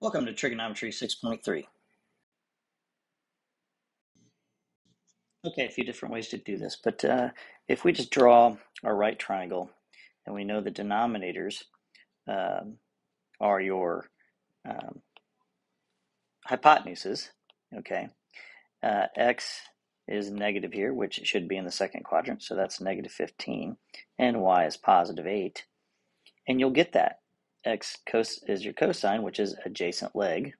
Welcome to Trigonometry 6.3. Okay, a few different ways to do this, but uh, if we just draw our right triangle and we know the denominators um, are your um, hypotenuses, okay, uh, x is negative here, which should be in the second quadrant, so that's negative 15, and y is positive 8, and you'll get that x cos is your cosine, which is adjacent leg,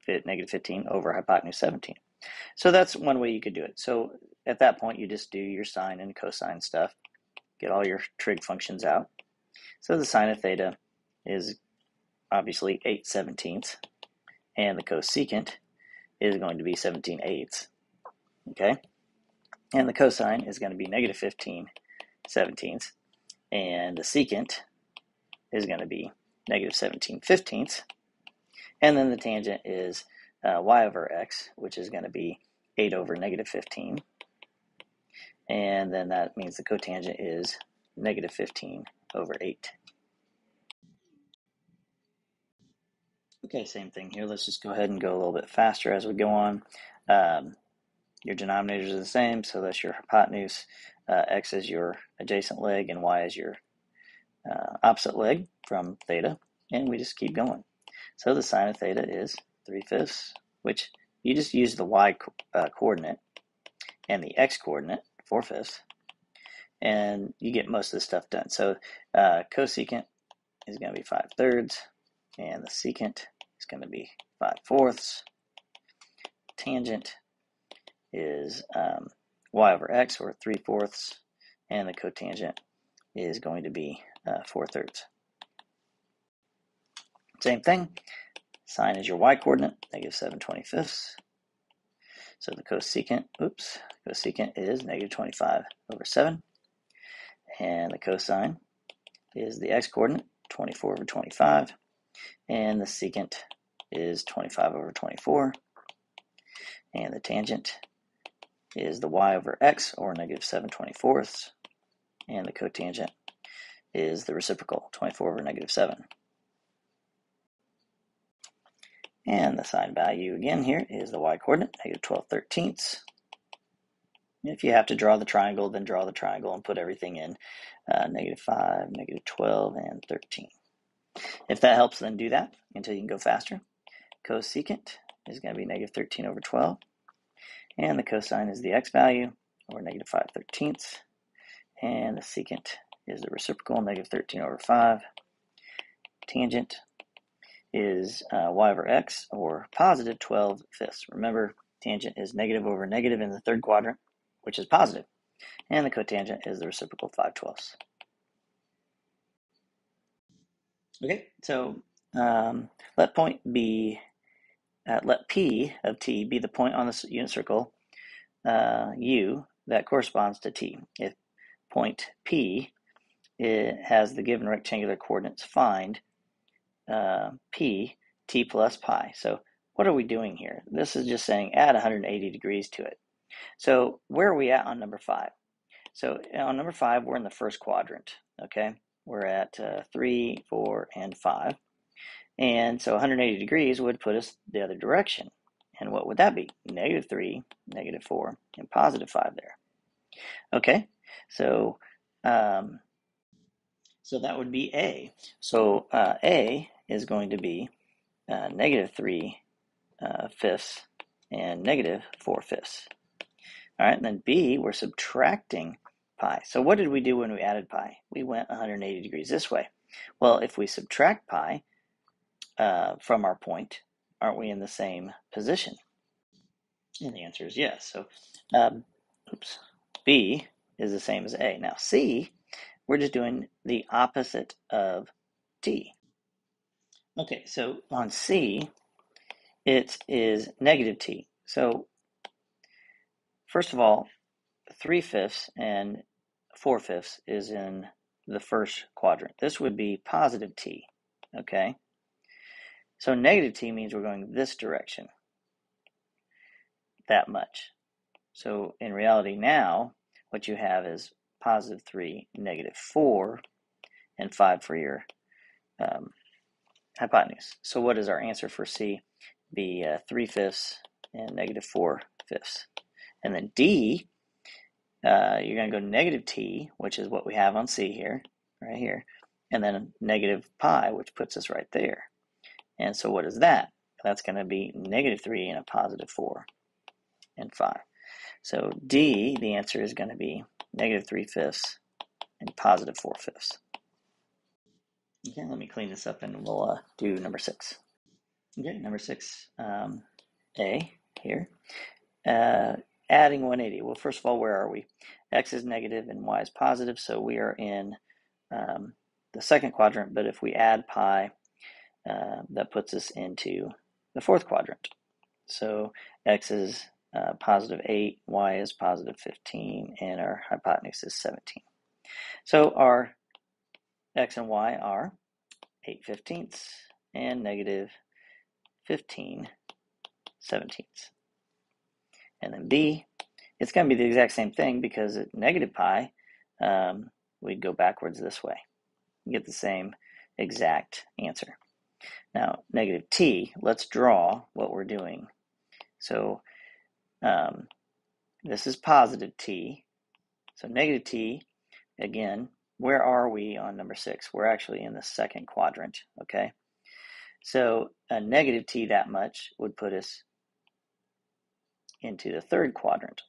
fit negative 15 over hypotenuse 17. So that's one way you could do it. So at that point, you just do your sine and cosine stuff, get all your trig functions out. So the sine of theta is obviously 8 seventeenths, and the cosecant is going to be 17 eighths. Okay? And the cosine is going to be negative 15 seventeenths, and the secant is going to be negative 17 fifteenths. And then the tangent is uh, y over x, which is going to be 8 over negative 15. And then that means the cotangent is negative 15 over 8. Okay, same thing here. Let's just go ahead and go a little bit faster as we go on. Um, your denominators are the same, so that's your hypotenuse. Uh, x is your adjacent leg, and y is your uh, opposite leg from theta, and we just keep going. So the sine of theta is 3 fifths, which you just use the y co uh, coordinate and the x coordinate, 4 fifths, and you get most of the stuff done. So uh, cosecant is going to be 5 thirds, and the secant is going to be 5 fourths. Tangent is um, y over x, or 3 fourths, and the cotangent is going to be uh, 4 thirds. Same thing. Sine is your y coordinate, negative 7 25ths. So the cosecant, oops, cosecant is negative 25 over 7. And the cosine is the x coordinate, 24 over 25. And the secant is 25 over 24. And the tangent is the y over x, or negative 7 24ths. And the cotangent is the reciprocal, 24 over negative 7. And the sine value again here is the y coordinate, negative 12 thirteenths. If you have to draw the triangle, then draw the triangle and put everything in uh, negative 5, negative 12, and 13. If that helps, then do that until you can go faster. Cosecant is going to be negative 13 over 12. And the cosine is the x value, or negative 5 thirteenths. And the secant is the reciprocal, negative 13 over 5. Tangent is uh, y over x, or positive 12 fifths. Remember, tangent is negative over negative in the third quadrant, which is positive. And the cotangent is the reciprocal 5 twelfths. Okay, so um, let point be, uh, let P of T be the point on the unit circle uh, U that corresponds to T. If point P it has the given rectangular coordinates, find uh, p t plus pi. So what are we doing here? This is just saying add 180 degrees to it. So where are we at on number five? So on number five, we're in the first quadrant, okay? We're at uh, three, four, and five. And so 180 degrees would put us the other direction. And what would that be? Negative three, negative four, and positive five there. Okay, so um, so that would be A. So uh, A is going to be uh, negative 3 uh, fifths and negative 4 fifths. All right, and then B, we're subtracting pi. So what did we do when we added pi? We went 180 degrees this way. Well, if we subtract pi uh, from our point, aren't we in the same position? And the answer is yes. So, um, oops, B is the same as A. Now, C we're just doing the opposite of t. Okay, so on C, it is negative t. So first of all, 3 fifths and 4 fifths is in the first quadrant. This would be positive t, okay? So negative t means we're going this direction, that much. So in reality now, what you have is positive 3, negative 4, and 5 for your um, hypotenuse. So what is our answer for C? Be uh, 3 fifths and negative 4 fifths. And then D, uh, you're going to go negative T, which is what we have on C here, right here, and then negative pi, which puts us right there. And so what is that? That's going to be negative 3 and a positive 4 and 5. So D, the answer is going to be negative 3 fifths and positive 4 fifths. Okay, let me clean this up and we'll uh, do number 6. Okay, number 6, um, A here. Uh, adding 180. Well, first of all, where are we? X is negative and Y is positive, so we are in um, the second quadrant, but if we add pi, uh, that puts us into the fourth quadrant. So X is uh, positive 8, y is positive 15, and our hypotenuse is 17. So our x and y are 8 fifteenths and negative 15 seventeenths. And then b, it's going to be the exact same thing because at negative pi, um, we'd go backwards this way. get the same exact answer. Now, negative t, let's draw what we're doing. So um, this is positive t. So negative t, again, where are we on number six? We're actually in the second quadrant, okay? So a negative t that much would put us into the third quadrant,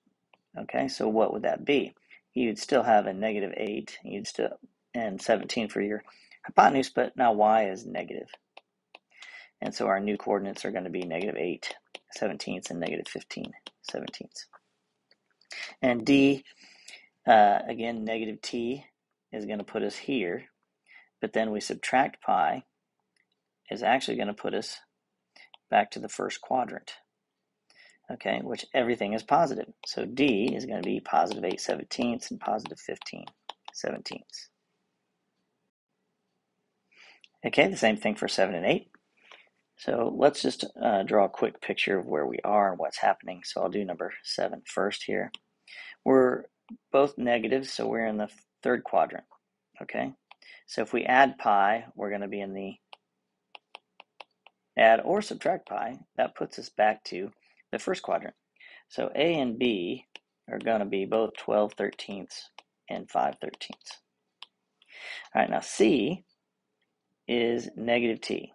okay? So what would that be? You'd still have a negative 8, you'd still, and 17 for your hypotenuse, but now y is negative. And so our new coordinates are going to be negative 8 seventeenths and negative 15 seventeenths. And d, uh, again, negative t is going to put us here, but then we subtract pi is actually going to put us back to the first quadrant, okay, which everything is positive. So d is going to be positive 8 seventeenths and positive 15 seventeenths. Okay, the same thing for 7 and 8. So let's just uh, draw a quick picture of where we are and what's happening. So I'll do number seven first here. We're both negative, so we're in the third quadrant, okay? So if we add pi, we're going to be in the add or subtract pi. That puts us back to the first quadrant. So A and B are going to be both 12 thirteenths and 5 thirteenths. All right, now C is negative t.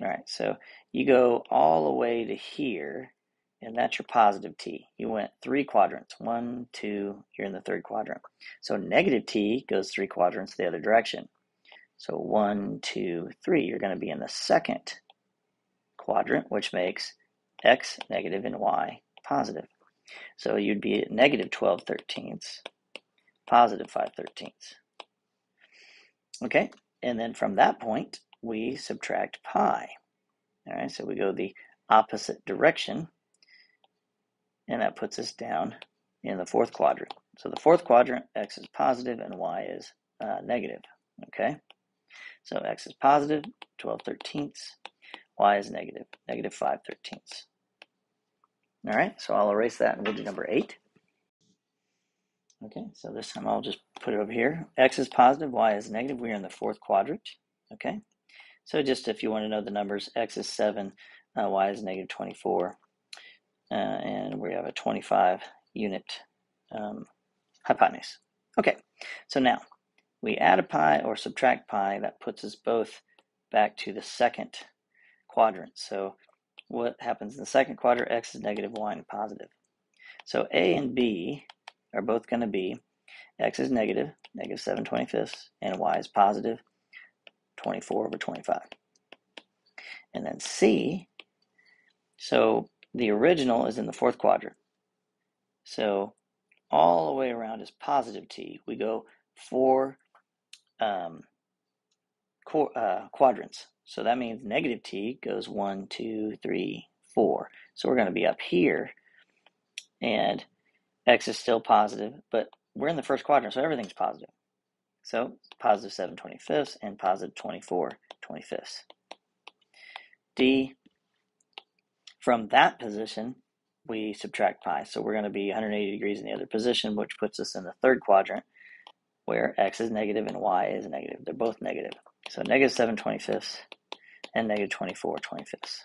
All right, so you go all the way to here, and that's your positive t. You went three quadrants. One, two, you're in the third quadrant. So negative t goes three quadrants the other direction. So one, two, three. You're going to be in the second quadrant, which makes x negative and y positive. So you'd be at negative 12 thirteenths, positive 5 thirteenths. Okay, and then from that point, we subtract pi. All right, so we go the opposite direction, and that puts us down in the fourth quadrant. So the fourth quadrant, x is positive and y is uh, negative. Okay, so x is positive, 12 thirteenths, y is negative, negative 5 thirteenths. All right, so I'll erase that and we'll do number 8. Okay, so this time I'll just put it over here. X is positive, Y is negative. We are in the fourth quadrant. Okay, so just if you want to know the numbers, x is 7, uh, y is negative 24, uh, and we have a 25 unit um, hypotenuse. Okay, so now we add a pi or subtract pi, that puts us both back to the second quadrant. So what happens in the second quadrant? X is negative, y is positive. So A and B are both going to be x is negative, negative 7 25ths, and y is positive, 24 over 25. And then C, so the original is in the fourth quadrant. So all the way around is positive t. We go four um, qu- uh, quadrants. So that means negative t goes one, two, three, four. So we're going to be up here, and x is still positive, but we're in the first quadrant, so everything's positive. So positive 7 25ths and positive 24 25ths. D, from that position, we subtract pi. So we're going to be 180 degrees in the other position, which puts us in the third quadrant where x is negative and y is negative. They're both negative. So negative 7 25ths and negative 24 25ths.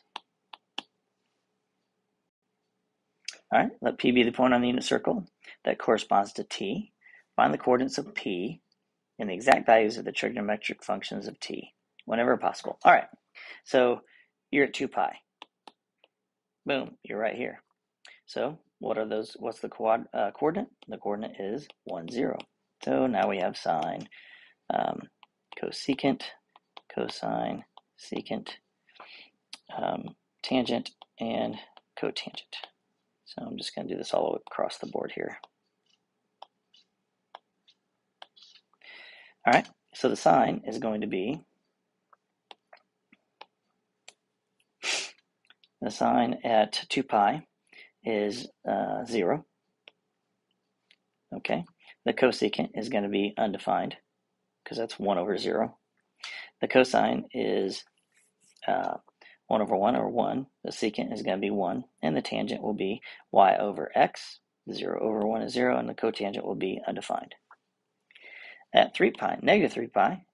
All right, let P be the point on the unit circle that corresponds to T. Find the coordinates of P and the exact values of the trigonometric functions of T whenever possible. All right, so you're at 2 pi. Boom, you're right here. So what are those? What's the quad, uh, coordinate? The coordinate is 1, 0. So now we have sine, um, cosecant, cosine, secant, um, tangent, and cotangent. So I'm just going to do this all across the board here. All right, so the sine is going to be the sine at 2 pi is uh, 0. Okay, the cosecant is going to be undefined because that's 1 over 0. The cosine is uh, 1 over 1 or 1. The secant is going to be 1. And the tangent will be y over x. 0 over 1 is 0. And the cotangent will be undefined. At 3 pi, negative 3 pi.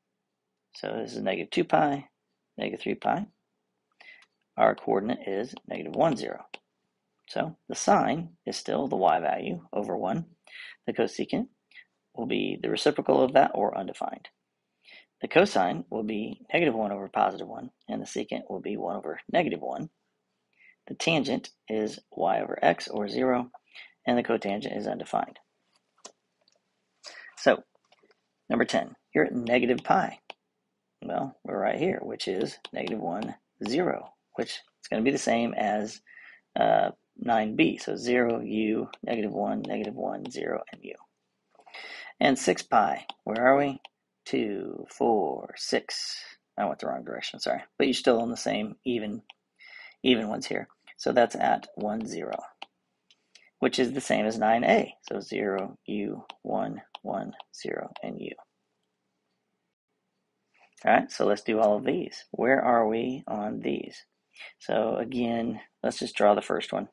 So this is negative 2 pi, negative 3 pi. Our coordinate is negative 1, 0. So the sine is still the y value over 1. The cosecant will be the reciprocal of that or undefined. The cosine will be negative 1 over positive 1, and the secant will be 1 over negative 1. The tangent is y over x, or 0, and the cotangent is undefined. So, number 10, you're at negative pi. Well, we're right here, which is negative 1, 0, which is going to be the same as uh, 9b. So 0, u, negative 1, negative 1, 0, and u. And 6 pi, where are we? two, four, six. I went the wrong direction, sorry. But you're still on the same even even ones here. So that's at 1, 0, which is the same as 9a. So 0, u, 1, 1, 0, and u. All right, so let's do all of these. Where are we on these? So again, let's just draw the first one.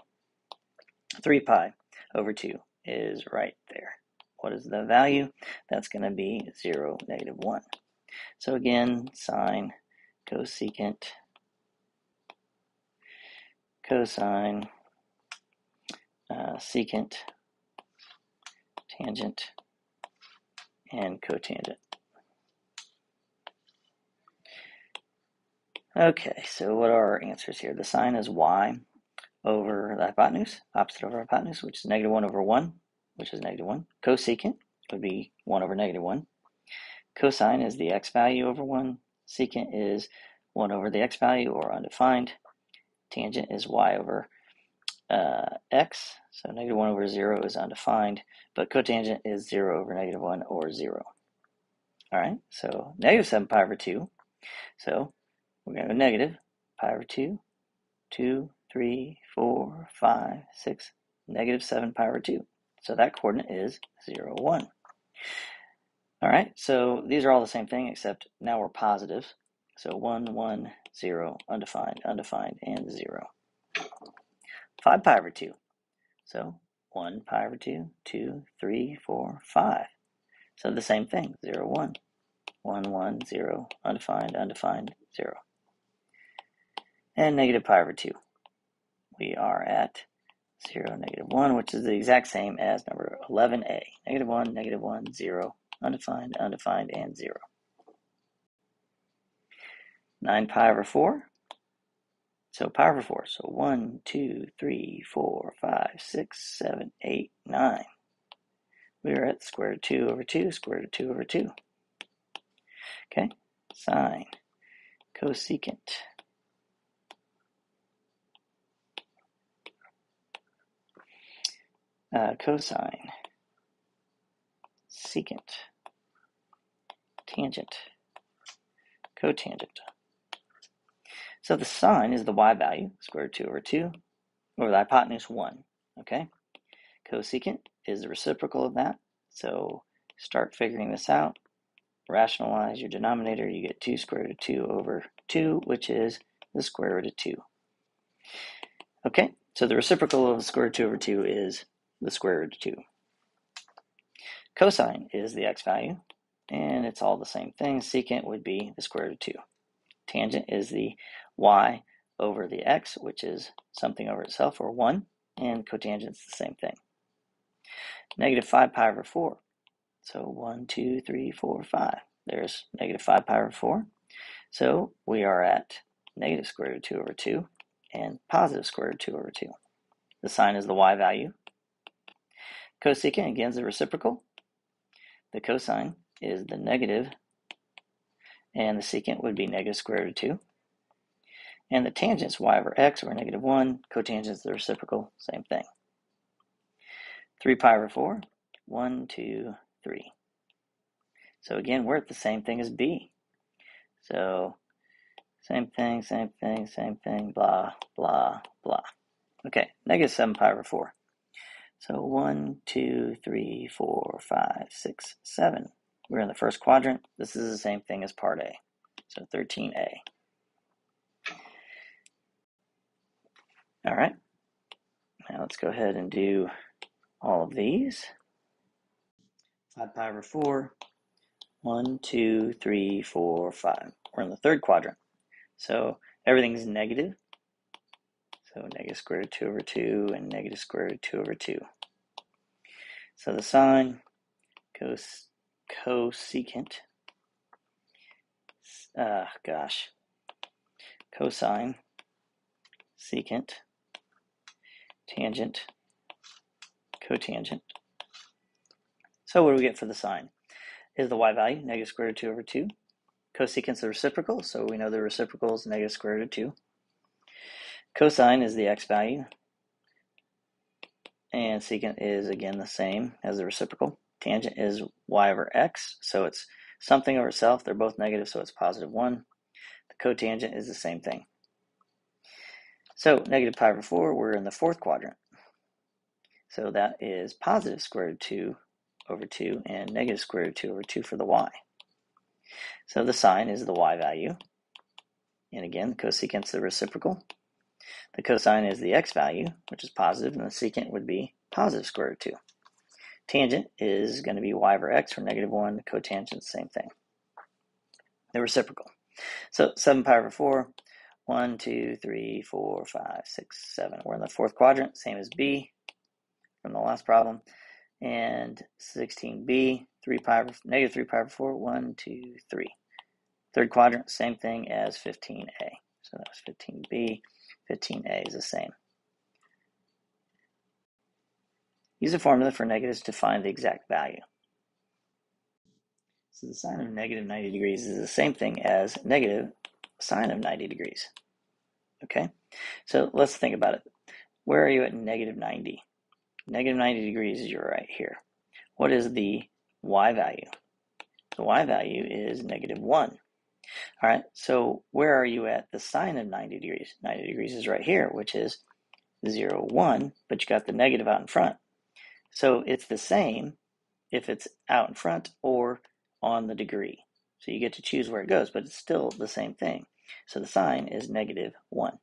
3 pi over 2 is right there. What is the value? That's going to be 0, negative 1. So again, sine, cosecant, cosine, uh, secant, tangent, and cotangent. Okay, so what are our answers here? The sine is y over the hypotenuse, opposite over hypotenuse, which is negative 1 over 1 which is negative 1. Cosecant would be 1 over negative 1. Cosine is the x value over 1. Secant is 1 over the x value or undefined. Tangent is y over uh, x. So negative 1 over 0 is undefined. But cotangent is 0 over negative 1 or 0. All right, so negative 7 pi over 2. So we're going to go negative pi over 2, 2, 3, 4, 5, 6, negative 7 pi over 2. So that coordinate is 0, 1. All right, so these are all the same thing except now we're positive. So 1, 1, 0, undefined, undefined, and 0. 5 pi over 2. So 1 pi over 2, 2, 3, 4, 5. So the same thing, 0, 1. 1, 1, 0, undefined, undefined, 0. And negative pi over 2. We are at 0, negative 1, which is the exact same as number 11a. Negative 1, negative 1, 0, undefined, undefined, and 0. 9 pi over 4. So pi over 4. So 1, 2, 3, 4, 5, 6, 7, 8, 9. We are at square root 2 over 2, square root of 2 over 2. Okay, sine, cosecant. uh, cosine, secant, tangent, cotangent. So the sine is the y value, square root 2 over 2, over the hypotenuse 1, okay? Cosecant is the reciprocal of that, so start figuring this out. Rationalize your denominator, you get 2 square root of 2 over 2, which is the square root of 2. Okay, so the reciprocal of the square root of 2 over 2 is the square root of 2. Cosine is the x value, and it's all the same thing. Secant would be the square root of 2. Tangent is the y over the x, which is something over itself, or 1, and cotangent is the same thing. Negative 5 pi over 4. So 1, 2, 3, 4, 5. There's negative 5 pi over 4. So we are at negative square root of 2 over 2 and positive square root of 2 over 2. The sine is the y value. Cosecant, again, is the reciprocal. The cosine is the negative, and the secant would be negative square root of 2. And the tangents y over x over negative 1. Cotangents the reciprocal, same thing. 3 pi over 4, 1, 2, 3. So again, we're at the same thing as b. So same thing, same thing, same thing, blah, blah, blah. Okay, negative 7 pi over 4. So 1, 2, 3, 4, 5, 6, 7. We're in the first quadrant. This is the same thing as part A. So 13A. All right. Now let's go ahead and do all of these. 5 pi over 4. 1, 2, 3, 4, 5. We're in the third quadrant. So everything's negative. So negative square root of 2 over 2 and negative square root of 2 over 2. So the sine goes cosecant. Uh, gosh. Cosine, secant, tangent, cotangent. So what do we get for the sine? Is the y value negative square root of 2 over 2. Cosecant is the reciprocal, so we know the reciprocal is negative square root of 2. Cosine is the x value, and secant is again the same as the reciprocal. Tangent is y over x, so it's something over itself. They're both negative, so it's positive 1. The cotangent is the same thing. So negative pi over 4, we're in the fourth quadrant. So that is positive square root 2 over 2 and negative square root 2 over 2 for the y. So the sine is the y value. And again, the cosecant is the reciprocal. The cosine is the x value, which is positive, and the secant would be positive square root 2. Tangent is going to be y over x for negative 1. Cotangent, is the same thing. The reciprocal. So 7 pi over 4, 1, 2, 3, 4, 5, 6, 7. We're in the fourth quadrant, same as b from the last problem. And 16b, 3 pi over, negative 3 pi over 4, 1, 2, 3. Third quadrant, same thing as 15a. So that was 15b. 15a is the same. Use a formula for negatives to find the exact value. So the sine of negative 90 degrees is the same thing as negative sine of 90 degrees. Okay, so let's think about it. Where are you at negative 90? Negative 90 degrees is you're right here. What is the y value? The y value is negative 1. All right, so where are you at the sine of 90 degrees? 90 degrees is right here, which is 0, 1, but you got the negative out in front. So it's the same if it's out in front or on the degree. So you get to choose where it goes, but it's still the same thing. So the sine is negative 1.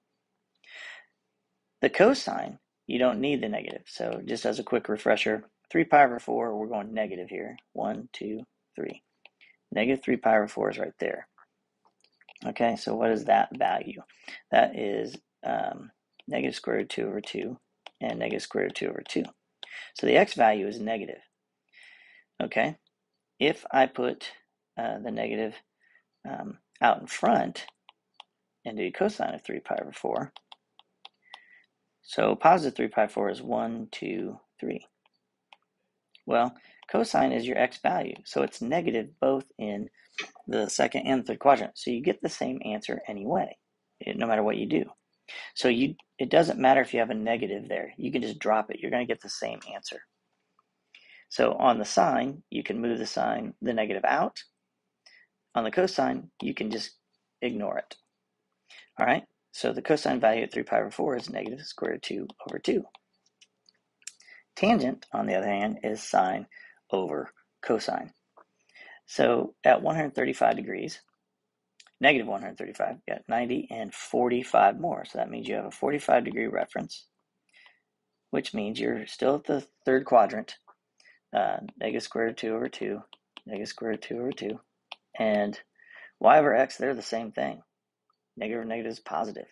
The cosine, you don't need the negative. So just as a quick refresher, 3 pi over 4, we're going negative here. 1, 2, 3. Negative 3 pi over 4 is right there. Okay, so what is that value? That is um, negative square root 2 over 2 and negative square root 2 over 2. So the x value is negative. Okay, if I put uh, the negative um, out in front and do cosine of 3 pi over 4, so positive 3 pi over 4 is 1, 2, 3. Well, cosine is your x value, so it's negative both in the second and third quadrant. So you get the same answer anyway, eh, no matter what you do. So you it doesn't matter if you have a negative there. You can just drop it. You're going to get the same answer. So on the sine, you can move the sign, the negative out. On the cosine, you can just ignore it. All right, so the cosine value at 3 pi over 4 is negative square root of 2 over 2. Tangent, on the other hand, is sine over cosine. So at 135 degrees, negative 135, you got 90 and 45 more. So that means you have a 45 degree reference, which means you're still at the third quadrant, uh, negative square root of 2 over 2, negative square root of 2 over 2, and y over x, they're the same thing. Negative or negative is positive.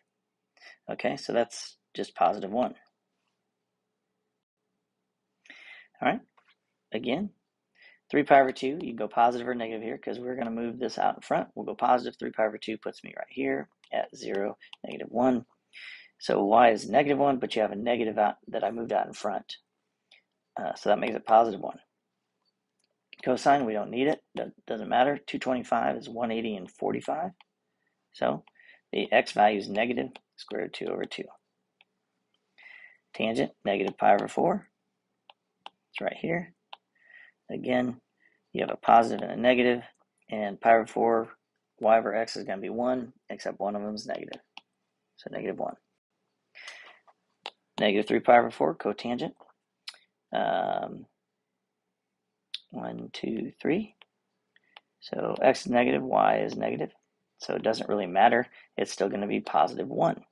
Okay, so that's just positive 1. All right, again, 3 pi over 2, you can go positive or negative here because we're going to move this out in front. We'll go positive. 3 pi over 2 puts me right here at 0, negative 1. So y is negative 1, but you have a negative out that I moved out in front. Uh, so that makes it positive 1. Cosine, we don't need it. That doesn't matter. 225 is 180 and 45. So the x value is negative square root 2 over 2. Tangent, negative pi over 4. It's right here. Again, you have a positive and a negative, and pi over 4, y over x is going to be 1, except one of them is negative. So negative 1. Negative 3 pi over 4, cotangent. Um, 1, 2, 3. So x is negative, y is negative. So it doesn't really matter. It's still going to be positive 1.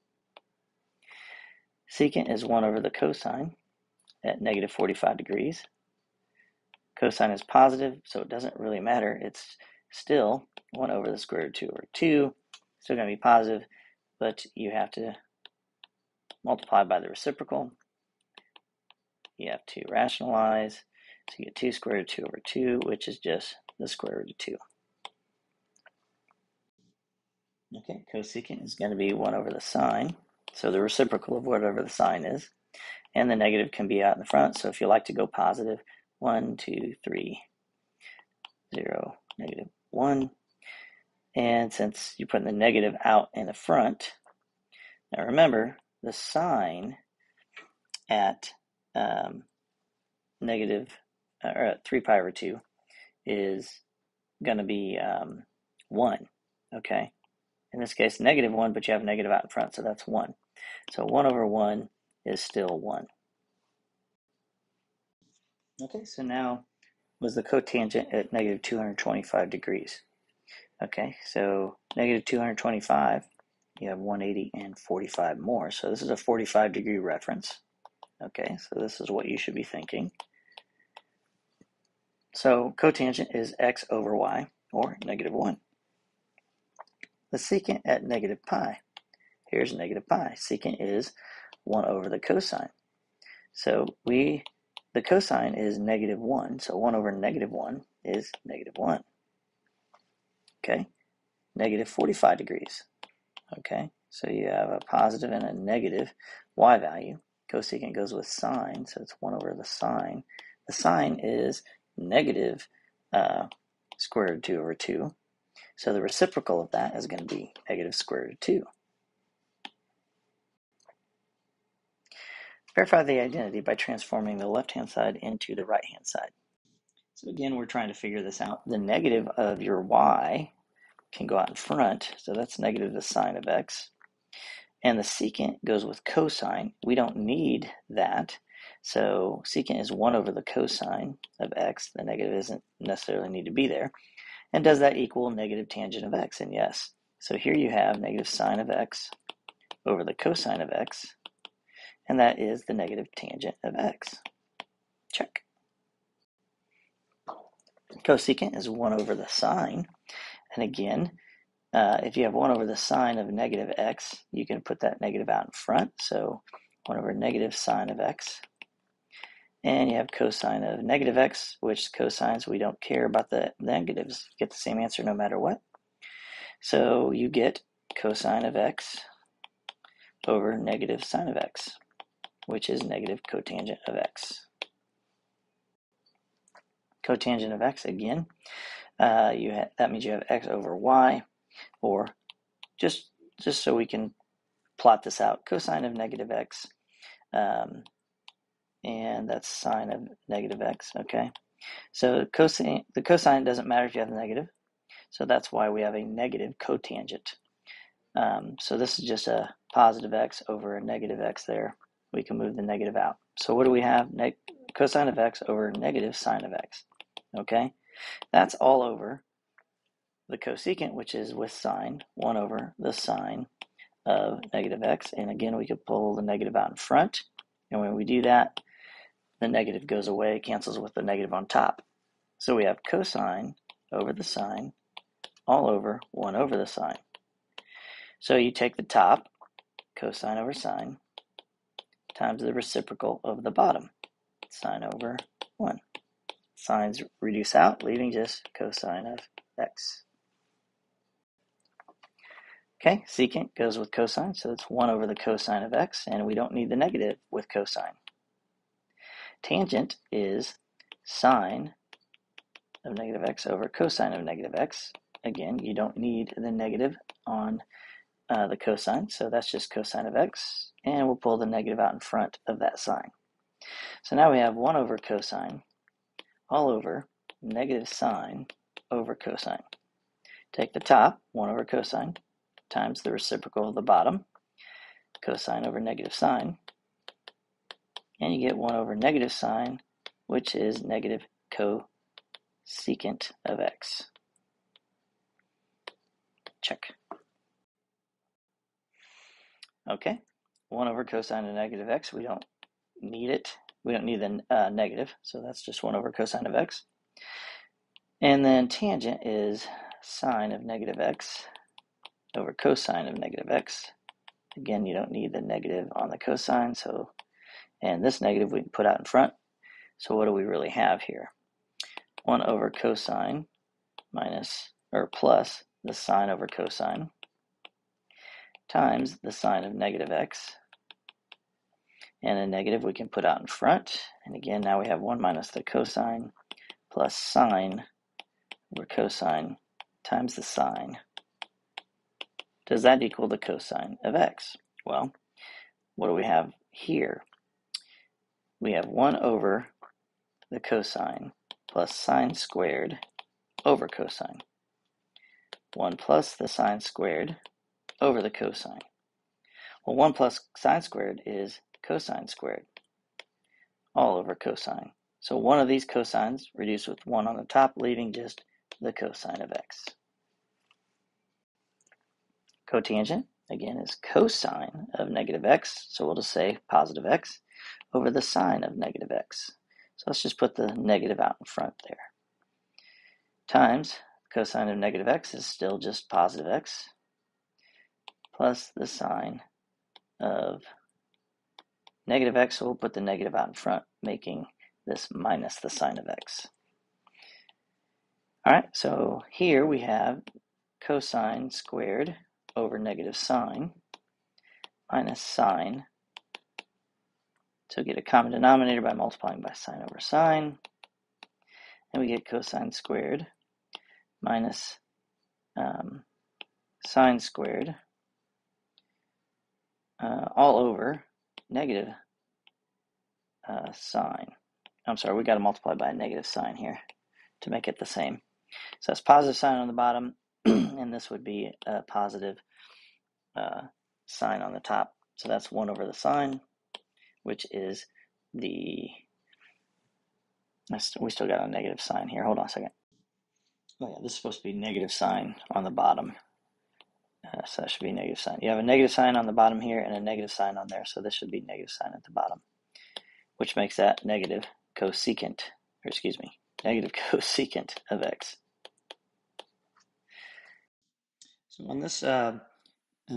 Secant is 1 over the cosine at negative 45 degrees. Cosine is positive, so it doesn't really matter. It's still 1 over the square root of 2 over 2. Still going to be positive, but you have to multiply by the reciprocal. You have to rationalize. So you get 2 square root of 2 over 2, which is just the square root of 2. Okay, cosecant is going to be 1 over the sine. So the reciprocal of whatever the sine is. And the negative can be out in the front. So if you like to go positive, 1, 2, 3, 0, negative 1. And since you're putting the negative out in the front, now remember the sine at um, negative, or 3 pi over 2 is going to be um, 1, okay? in this case negative 1, but you have negative out in front, so that's 1. So 1 over 1 is still 1. Okay, so now was the cotangent at negative 225 degrees. Okay, so negative 225, you have 180 and 45 more. So this is a 45 degree reference. Okay, so this is what you should be thinking. So cotangent is x over y, or negative 1 the secant at negative pi. Here's negative pi. Secant is 1 over the cosine. So we, the cosine is negative 1, so 1 over negative 1 is negative 1. Okay, negative 45 degrees. Okay, so you have a positive and a negative y value. Cosecant goes with sine, so it's 1 over the sine. The sine is negative uh, square root 2 over 2. So the reciprocal of that is going to be negative square root of 2. Verify the identity by transforming the left-hand side into the right-hand side. So again, we're trying to figure this out. The negative of your y can go out in front, so that's negative the sine of x. And the secant goes with cosine. We don't need that. So secant is 1 over the cosine of x. The negative doesn't necessarily need to be there. And does that equal negative tangent of x? And yes. So here you have negative sine of x over the cosine of x, and that is the negative tangent of x. Check. Cosecant is 1 over the sine, and again, uh, if you have 1 over the sine of negative x, you can put that negative out in front, so 1 over negative sine of x and you have cosine of negative x, which cosines, we don't care about the negatives. You get the same answer no matter what. So you get cosine of x over negative sine of x, which is negative cotangent of x. Cotangent of x, again, uh, you that means you have x over y, or just, just so we can plot this out, cosine of negative x um, and that's sine of negative x, okay? So cosine, the cosine doesn't matter if you have the negative, so that's why we have a negative cotangent. Um, so this is just a positive x over a negative x there. We can move the negative out. So what do we have? Ne cosine of x over negative sine of x, okay? That's all over the cosecant, which is with sine, 1 over the sine of negative x. And again, we could pull the negative out in front. And when we do that, the negative goes away, cancels with the negative on top. So we have cosine over the sine all over 1 over the sine. So you take the top, cosine over sine, times the reciprocal of the bottom, sine over 1. Sines reduce out, leaving just cosine of x. Okay, secant goes with cosine, so it's 1 over the cosine of x, and we don't need the negative with cosine. Tangent is sine of negative x over cosine of negative x. Again, you don't need the negative on uh, the cosine, so that's just cosine of x, and we'll pull the negative out in front of that sign. So now we have 1 over cosine all over negative sine over cosine. Take the top, 1 over cosine, times the reciprocal of the bottom, cosine over negative sine, and you get 1 over negative sine, which is negative cosecant of x. Check. Okay, 1 over cosine of negative x, we don't need it. We don't need the uh, negative, so that's just 1 over cosine of x. And then tangent is sine of negative x over cosine of negative x. Again, you don't need the negative on the cosine, so and this negative we can put out in front. So what do we really have here? 1 over cosine minus, or plus, the sine over cosine times the sine of negative x. And a negative we can put out in front. And again, now we have 1 minus the cosine plus sine over cosine times the sine. Does that equal the cosine of x? Well, what do we have here? We have 1 over the cosine plus sine squared over cosine. 1 plus the sine squared over the cosine. Well, 1 plus sine squared is cosine squared, all over cosine. So one of these cosines reduced with 1 on the top, leaving just the cosine of x. Cotangent, again, is cosine of negative x, so we'll just say positive x, over the sine of negative x. So let's just put the negative out in front there. Times cosine of negative x is still just positive x plus the sine of negative x, so we'll put the negative out in front, making this minus the sine of x. All right, so here we have cosine squared over negative sine minus sine. So get a common denominator by multiplying by sine over sine. And we get cosine squared minus um, sine squared uh, all over negative uh, sine. I'm sorry, we got to multiply by a negative sign here to make it the same. So that's positive sign on the bottom, and this would be a positive uh, sign on the top. So that's 1 over the sine, which is the, we still got a negative sign here. Hold on a second. Oh yeah, this is supposed to be negative sign on the bottom. Uh, so that should be negative sign. You have a negative sign on the bottom here and a negative sign on there. So this should be negative sign at the bottom, which makes that negative cosecant, or excuse me, negative cosecant of x. So on this uh,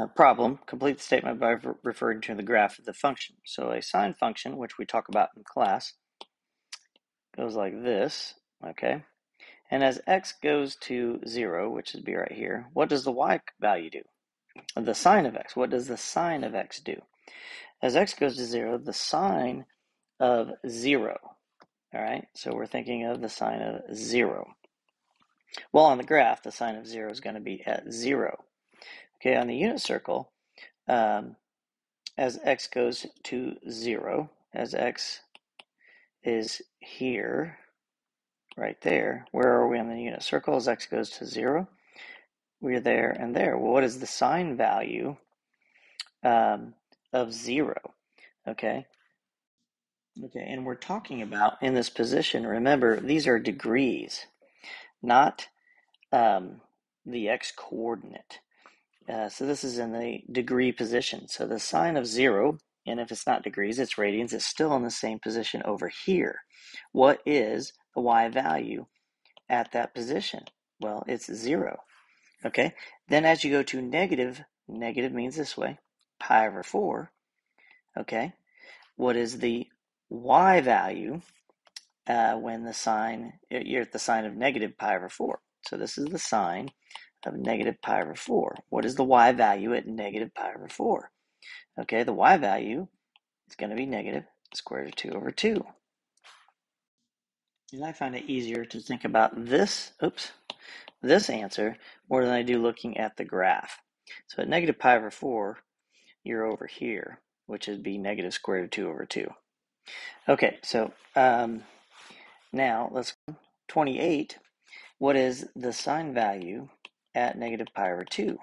uh, problem, complete the statement by re referring to the graph of the function. So a sine function, which we talk about in class, goes like this, okay? And as x goes to 0, which would be right here, what does the y value do? The sine of x. What does the sine of x do? As x goes to 0, the sine of 0. All right, so we're thinking of the sine of 0. Well, on the graph, the sine of 0 is going to be at 0. Okay, on the unit circle, um, as x goes to 0, as x is here, right there. Where are we on the unit circle as x goes to 0? We're there and there. Well, what is the sine value um, of 0? Okay. Okay, and we're talking about in this position, remember, these are degrees, not um, the x coordinate. Uh, so this is in the degree position. So the sine of 0, and if it's not degrees, it's radians, it's still in the same position over here. What is the y value at that position? Well, it's zero. Okay. Then as you go to negative negative means this way, pi over 4, okay? What is the y value uh, when the sine, you're at the sine of negative pi over 4? So this is the sign of negative pi over 4. What is the y value at negative pi over 4? Okay, the y value is going to be negative square root of 2 over 2. And I find it easier to think about this, oops, this answer more than I do looking at the graph. So at negative pi over 4, you're over here, which would be negative square root of 2 over 2. Okay, so um, now let's 28. What is the sine value at negative pi over 2?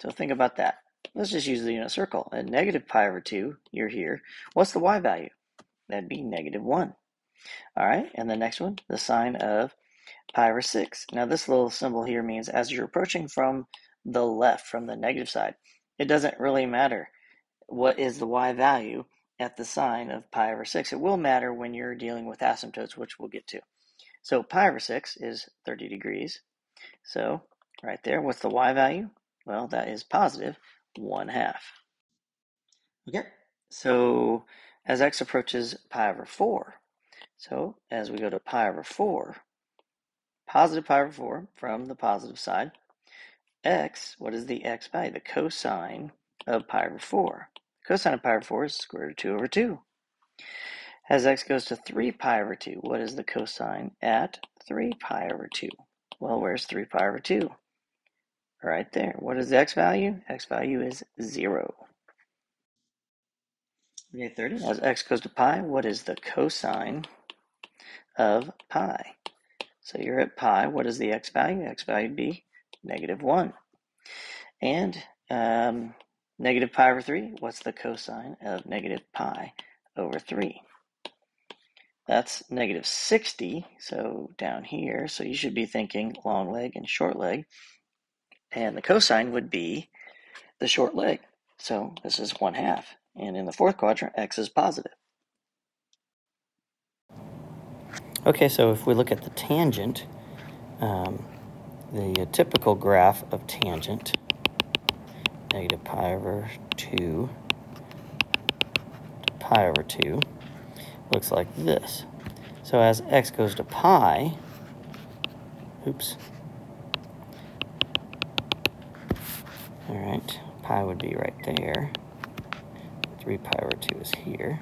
So think about that. Let's just use the unit circle. At negative pi over 2, you're here. What's the y value? That'd be negative 1. All right, and the next one, the sine of pi over 6. Now this little symbol here means as you're approaching from the left, from the negative side, it doesn't really matter what is the y value at the sine of pi over 6. It will matter when you're dealing with asymptotes, which we'll get to. So pi over 6 is 30 degrees. So right there, what's the y value? Well, that is positive 1 half. Okay, so as x approaches pi over 4, so as we go to pi over 4, positive pi over 4 from the positive side, x, what is the x value? The cosine of pi over 4. Cosine of pi over 4 is square root of 2 over 2. As x goes to 3 pi over 2, what is the cosine at 3 pi over 2? Well, where's 3 pi over 2? Right there. What is the x value? x value is 0. Okay, 30. As x goes to pi, what is the cosine of pi. So you're at pi. What is the x value? x value would be negative 1. And um, negative pi over 3, what's the cosine of negative pi over 3? That's negative 60, so down here. So you should be thinking long leg and short leg. And the cosine would be the short leg. So this is 1 half. And in the fourth quadrant, x is positive. Okay, so if we look at the tangent, um, the typical graph of tangent, negative pi over 2 to pi over 2, looks like this. So as x goes to pi, oops, all right, pi would be right there. 3 pi over 2 is here.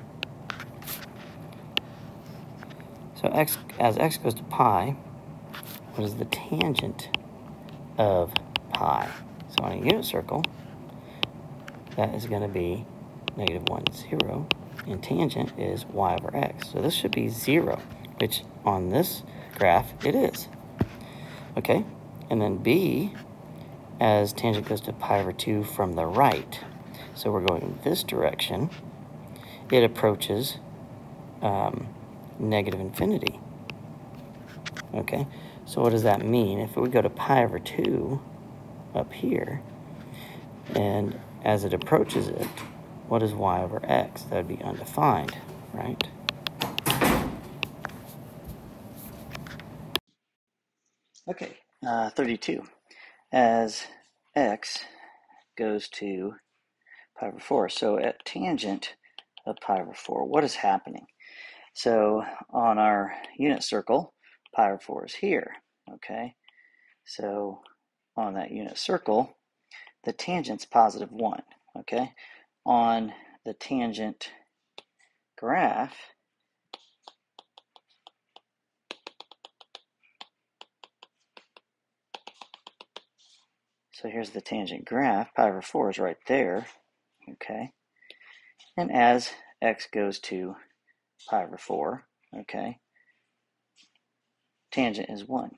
So x as x goes to pi, what is the tangent of pi? So on a unit circle, that is going to be negative 1, 0. And tangent is y over x. So this should be 0, which on this graph, it is. Okay? And then b, as tangent goes to pi over 2 from the right. So we're going this direction. It approaches um, negative infinity. Okay, so what does that mean? If we go to pi over 2 up here, and as it approaches it, what is y over x? That would be undefined, right? Okay, uh, 32. As x goes to pi over 4, so at tangent of pi over 4, what is happening? So on our unit circle, pi over 4 is here, okay? So on that unit circle, the tangent's positive 1, okay? On the tangent graph, so here's the tangent graph, pi over 4 is right there, okay? And as x goes to pi over 4, okay? Tangent is 1.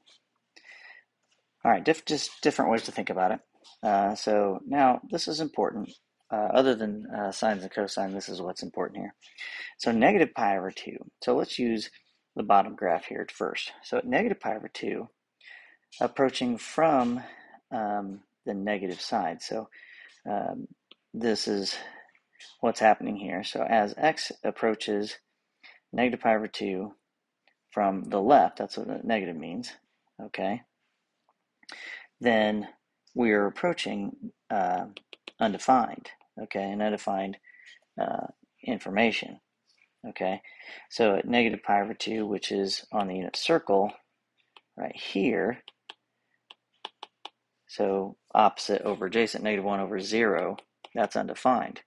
All right, diff just different ways to think about it. Uh, so now this is important. Uh, other than uh, sines and cosine, this is what's important here. So negative pi over 2. So let's use the bottom graph here first. So at negative pi over 2, approaching from um, the negative side. So um, this is what's happening here. So as x approaches negative pi over 2 from the left, that's what the negative means, okay, then we are approaching uh, undefined, okay, and undefined uh, information, okay. So at negative pi over 2, which is on the unit circle right here, so opposite over adjacent, negative 1 over 0, that's undefined.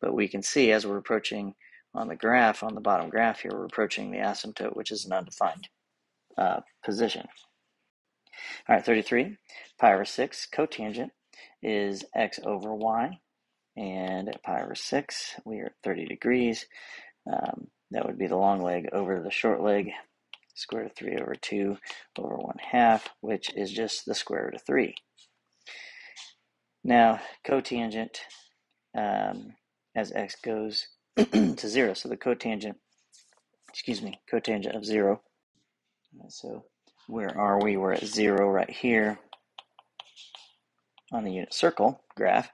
But we can see as we're approaching on the graph, on the bottom graph here, we're approaching the asymptote, which is an undefined uh, position. All right, 33, pi over 6 cotangent is x over y. And at pi over 6, we are at 30 degrees. Um, that would be the long leg over the short leg, square root of 3 over 2 over 1 half, which is just the square root of 3. Now, cotangent um, as x goes to 0. So the cotangent, excuse me, cotangent of 0. So where are we? We're at 0 right here on the unit circle graph.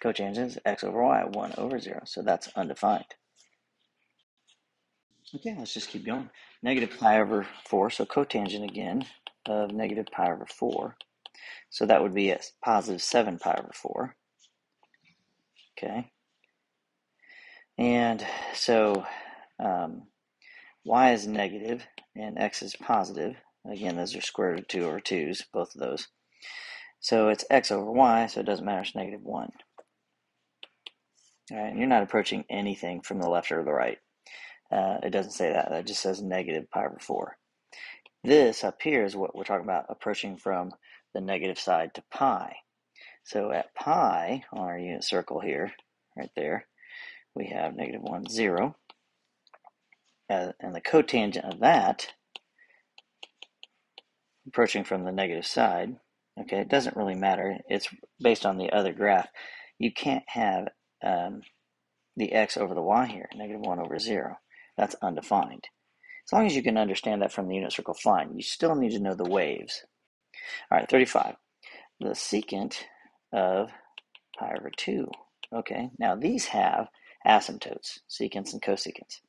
Cotangent is x over y, 1 over 0. So that's undefined. Okay, let's just keep going. Negative pi over 4, so cotangent again of negative pi over 4. So that would be a positive 7 pi over 4. Okay. And so um, y is negative and x is positive. Again, those are square root of 2 over 2's, both of those. So it's x over y, so it doesn't matter, it's negative 1. All right, and you're not approaching anything from the left or the right. Uh, it doesn't say that. That just says negative pi over 4. This up here is what we're talking about, approaching from the negative side to pi. So at pi, on our unit circle here, right there, we have negative 1, 0. Uh, and the cotangent of that, approaching from the negative side, okay, it doesn't really matter. It's based on the other graph. You can't have um, the x over the y here, negative 1 over 0. That's undefined. As long as you can understand that from the unit circle, fine. You still need to know the waves. All right, 35. The secant of pi over 2. Okay, now these have asymptotes, secants and cosecants.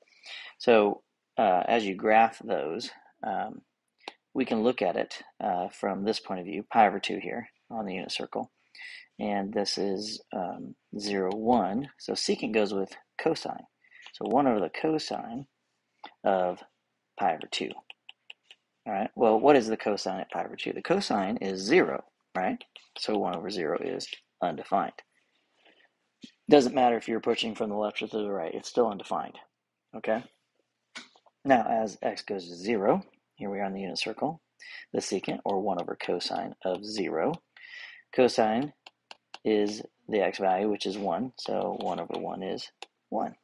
So uh, as you graph those, um, we can look at it uh, from this point of view, pi over 2 here on the unit circle. And this is um, 0, 1. So secant goes with cosine. So 1 over the cosine of pi over 2. All right, well, what is the cosine at pi over 2? The cosine is 0, right? So 1 over 0 is undefined. Doesn't matter if you're approaching from the left or to the right, it's still undefined. Okay? Now, as x goes to 0, here we are in the unit circle, the secant, or 1 over cosine of 0. Cosine is the x value, which is 1, so 1 over 1 is 1.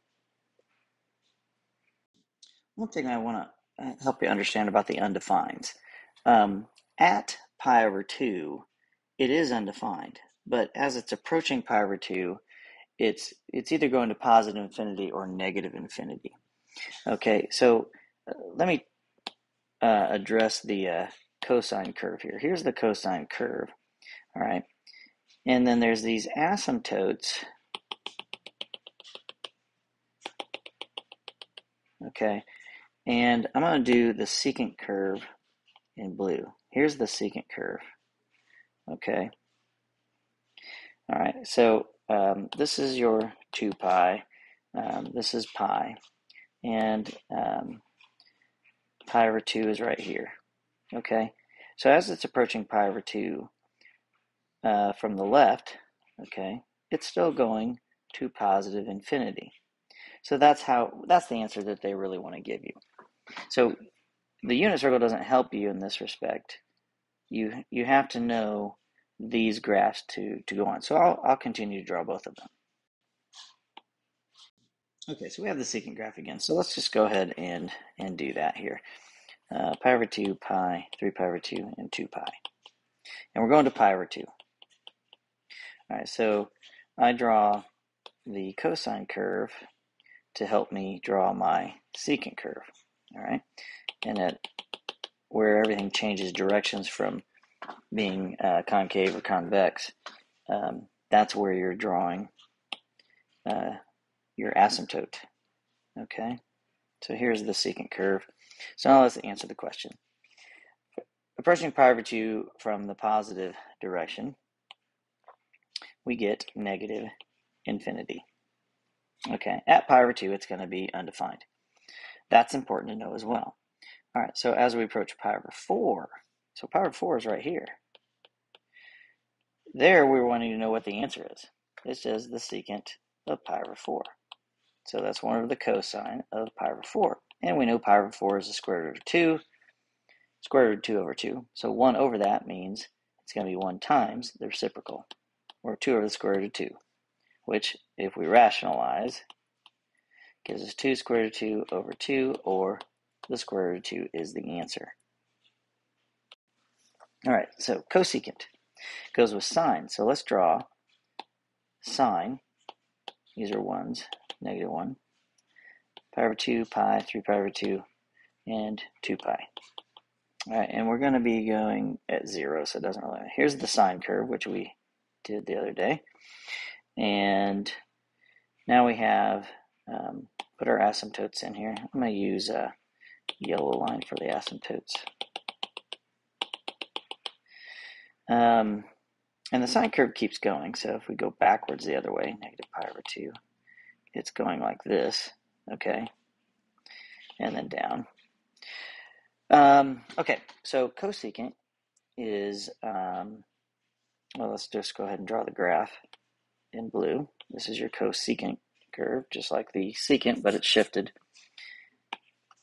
One thing I want to help you understand about the undefineds. Um, at pi over 2, it is undefined, but as it's approaching pi over 2, it's it's either going to positive infinity or negative infinity. Okay, so uh, let me uh, address the uh, cosine curve here. Here's the cosine curve, all right, and then there's these asymptotes. Okay, and I'm going to do the secant curve in blue. Here's the secant curve. Okay. All right, so um, this is your 2 pi. Um, this is pi. And um, pi over 2 is right here. Okay, so as it's approaching pi over 2 uh, from the left, okay, it's still going to positive infinity. So that's how that's the answer that they really want to give you. So the unit circle doesn't help you in this respect. You you have to know these graphs to, to go on. So I'll, I'll continue to draw both of them. Okay, so we have the secant graph again. So let's just go ahead and, and do that here. Uh, pi over 2, pi, 3 pi over 2, and 2 pi. And we're going to pi over 2. All right, so I draw the cosine curve to help me draw my secant curve. All right, and at where everything changes directions from being uh, concave or convex, um, that's where you're drawing uh, your asymptote. Okay, so here's the secant curve. So now let's answer the question. Approaching pi over 2 from the positive direction, we get negative infinity. Okay, at pi over 2, it's going to be undefined. That's important to know as well. All right, so as we approach pi over 4, so pi over 4 is right here. There, we're wanting to know what the answer is. It's just the secant of pi over 4. So that's 1 over the cosine of pi over 4. And we know pi over 4 is the square root of 2, square root of 2 over 2. So 1 over that means it's going to be 1 times the reciprocal, or 2 over the square root of 2, which, if we rationalize, gives us 2 square root of 2 over 2, or the square root of 2 is the answer. All right, so cosecant goes with sine. So let's draw sine. These are 1s, negative 1. Pi over 2, pi, 3 pi over 2, and 2 pi. All right, and we're going to be going at 0, so it doesn't really matter. Here's the sine curve, which we did the other day. And now we have, um, put our asymptotes in here. I'm going to use a yellow line for the asymptotes. Um, and the sine curve keeps going. So if we go backwards the other way, negative pi over 2, it's going like this, okay? And then down. Um, okay, so cosecant is, um, well, let's just go ahead and draw the graph in blue. This is your cosecant curve, just like the secant, but it's shifted.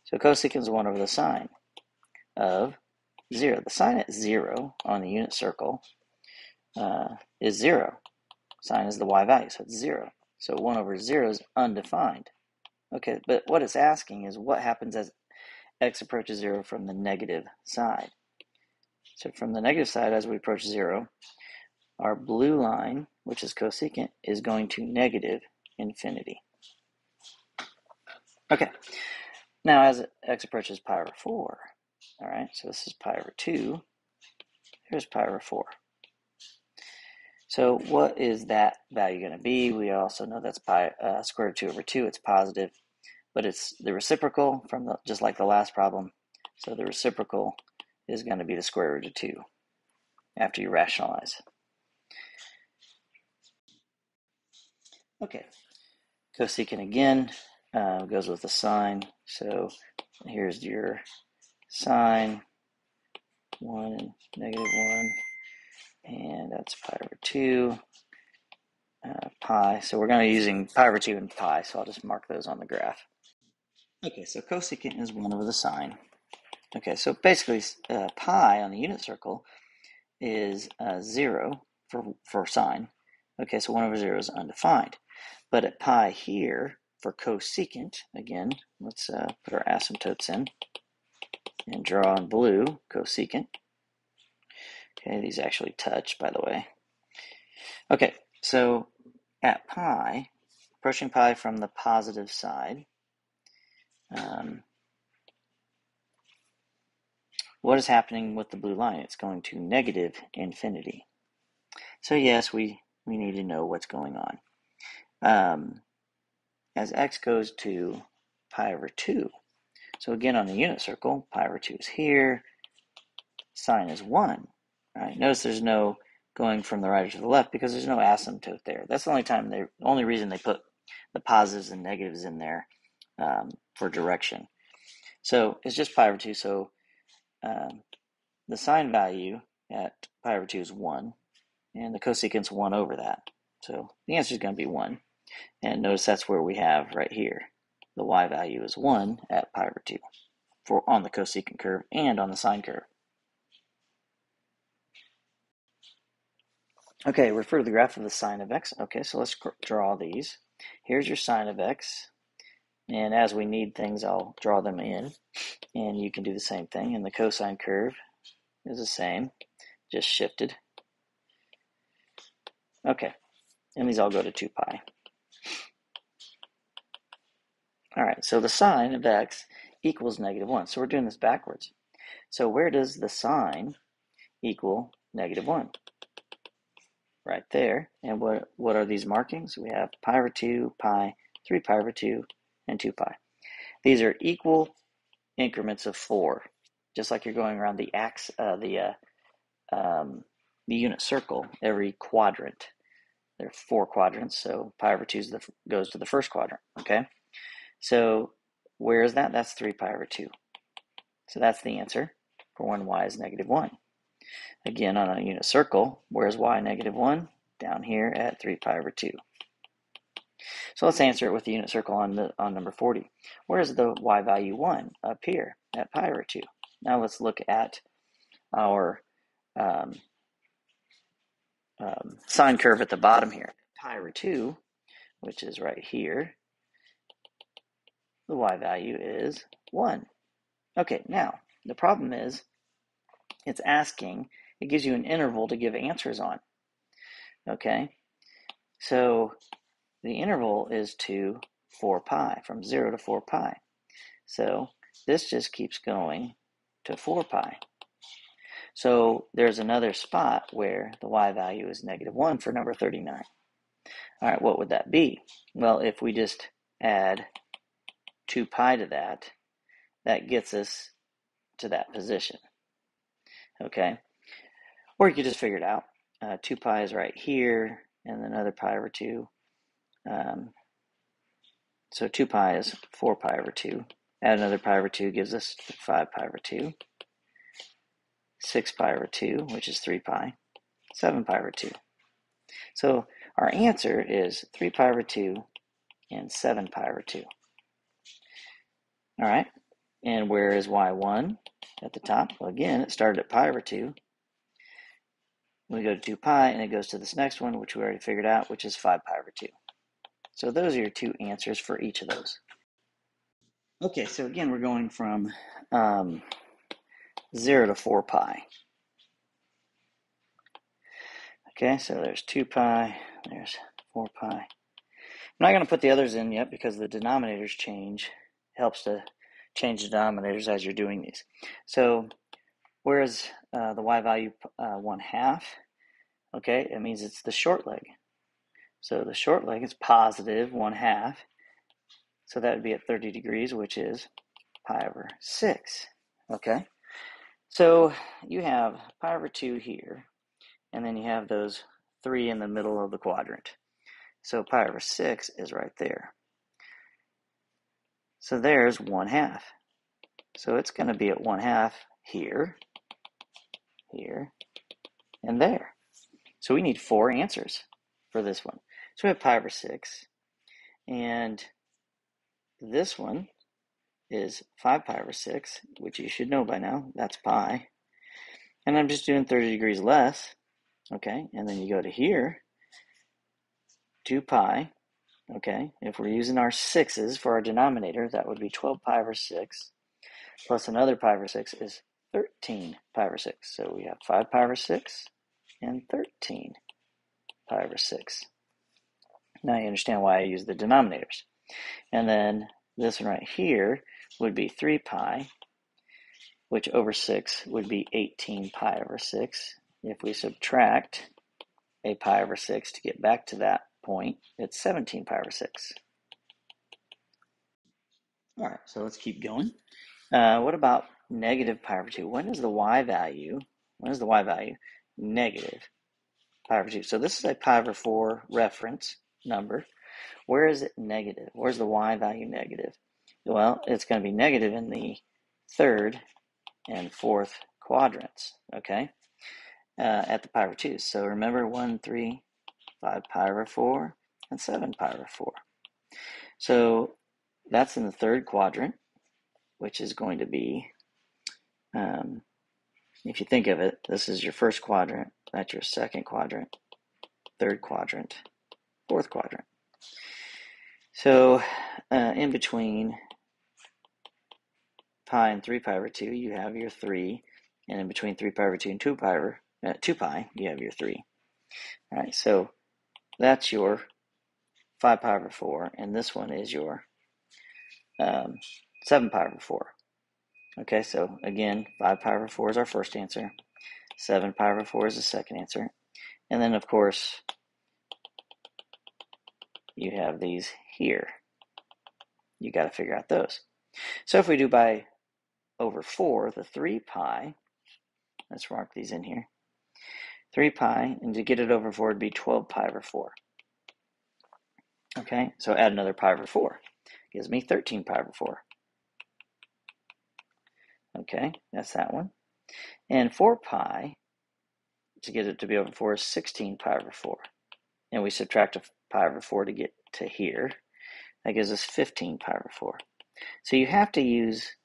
So cosecant is 1 over the sine of 0. The sine at 0 on the unit circle uh, is 0. Sine is the y value, so it's 0. So 1 over 0 is undefined. Okay, but what it's asking is what happens as x approaches 0 from the negative side. So from the negative side, as we approach 0, our blue line, which is cosecant, is going to negative infinity. Okay, now as x approaches pi over 4, all right, so this is pi over 2, here's pi over 4. So what is that value going to be? We also know that's pi uh, square root 2 over 2. It's positive, but it's the reciprocal from the, just like the last problem. So the reciprocal is going to be the square root of 2 after you rationalize. Okay, cosecant again uh, goes with the sine. So here's your sine, 1 and negative 1 and that's pi over 2 uh, pi. So we're going to be using pi over 2 and pi, so I'll just mark those on the graph. Okay, so cosecant is 1 over the sine. Okay, so basically uh, pi on the unit circle is uh, 0 for, for sine. Okay, so 1 over 0 is undefined. But at pi here, for cosecant, again, let's uh, put our asymptotes in and draw in blue cosecant. Okay, these actually touch, by the way. Okay, so at pi, approaching pi from the positive side, um, what is happening with the blue line? It's going to negative infinity. So yes, we, we need to know what's going on. Um, as x goes to pi over 2, so again on the unit circle, pi over 2 is here, sine is 1. Right? Notice there's no going from the right to the left because there's no asymptote there. That's the only time the only reason they put the positives and negatives in there um, for direction. So it's just pi over 2. So um, the sine value at pi over 2 is 1, and the cosecant's 1 over that. So the answer is going to be 1. And notice that's where we have right here. The y value is 1 at pi over 2 for on the cosecant curve and on the sine curve. Okay, refer to the graph of the sine of x. Okay, so let's draw these. Here's your sine of x. And as we need things, I'll draw them in. And you can do the same thing. And the cosine curve is the same, just shifted. Okay, and these all go to 2 pi. All right, so the sine of x equals negative 1. So we're doing this backwards. So where does the sine equal negative 1? right there. And what, what are these markings? We have pi over 2, pi, 3 pi over 2, and 2 pi. These are equal increments of 4, just like you're going around the ax, uh, the, uh, um, the unit circle every quadrant. there are four quadrants, so pi over 2 the, goes to the first quadrant, okay? So where is that? That's 3 pi over 2. So that's the answer for when y is negative 1. Again, on a unit circle, where's y negative 1? Down here at 3 pi over 2. So let's answer it with the unit circle on, the, on number 40. Where is the y value 1? Up here at pi over 2. Now let's look at our um, um, sine curve at the bottom here. Pi over 2, which is right here, the y value is 1. Okay, now the problem is it's asking, it gives you an interval to give answers on. Okay, so the interval is to 4 pi, from 0 to 4 pi. So this just keeps going to 4 pi. So there's another spot where the y value is negative 1 for number 39. All right, what would that be? Well, if we just add 2 pi to that, that gets us to that position. Okay? Or you could just figure it out. Uh, 2 pi is right here, and then another pi over 2. Um, so 2 pi is 4 pi over 2. Add another pi over 2 gives us 5 pi over 2. 6 pi over 2, which is 3 pi. 7 pi over 2. So our answer is 3 pi over 2 and 7 pi over 2. All right, and where is y1 at the top? Well, again, it started at pi over 2. We go to 2 pi, and it goes to this next one, which we already figured out, which is 5 pi over 2. So those are your two answers for each of those. Okay, so again, we're going from um, 0 to 4 pi. Okay, so there's 2 pi, there's 4 pi. I'm not going to put the others in yet because the denominators change. Helps to change the denominators as you're doing these. So whereas uh, the y value uh, 1 half, okay, it means it's the short leg. So the short leg is positive 1 half. So that would be at 30 degrees, which is pi over 6. Okay? So you have pi over 2 here, and then you have those 3 in the middle of the quadrant. So pi over 6 is right there. So there's 1 half. So it's going to be at 1 half here, here, and there. So we need four answers for this one. So we have pi over 6. And this one is 5 pi over 6, which you should know by now. That's pi. And I'm just doing 30 degrees less. Okay, and then you go to here, 2 pi. Okay, if we're using our 6's for our denominator, that would be 12 pi over 6, plus another pi over 6 is 13 pi over 6. So we have 5 pi over 6 and 13 pi over 6. Now you understand why I use the denominators. And then this one right here would be 3 pi, which over 6 would be 18 pi over 6. If we subtract a pi over 6 to get back to that point, it's 17 pi over 6. All right, so let's keep going. Uh, what about negative pi over 2? When is the y value, when is the y value negative pi over 2? So this is a pi over 4 reference number. Where is it negative? Where's the y value negative? Well, it's going to be negative in the third and fourth quadrants, okay, uh, at the pi over 2. So remember 1, 3, 5 pi over 4, and 7 pi over 4. So that's in the third quadrant, which is going to be, um, if you think of it, this is your first quadrant, that's your second quadrant, third quadrant, fourth quadrant. So uh, in between pi and 3 pi over 2, you have your 3. And in between 3 pi over 2 and 2 pi over uh, 2 pi, you have your 3. All right, so that's your 5 pi over 4. And this one is your um, 7 pi over 4. Okay, so again, 5 pi over 4 is our first answer. 7 pi over 4 is the second answer. And then, of course, you have these here. You got to figure out those. So if we do pi over 4, the 3 pi, let's mark these in here. 3 pi, and to get it over 4 would be 12 pi over 4. Okay, so add another pi over 4. Gives me 13 pi over 4. Okay, that's that one. And 4 pi, to get it to be over 4, is 16 pi over 4. And we subtract a pi over 4 to get to here. That gives us 15 pi over 4. So you have to use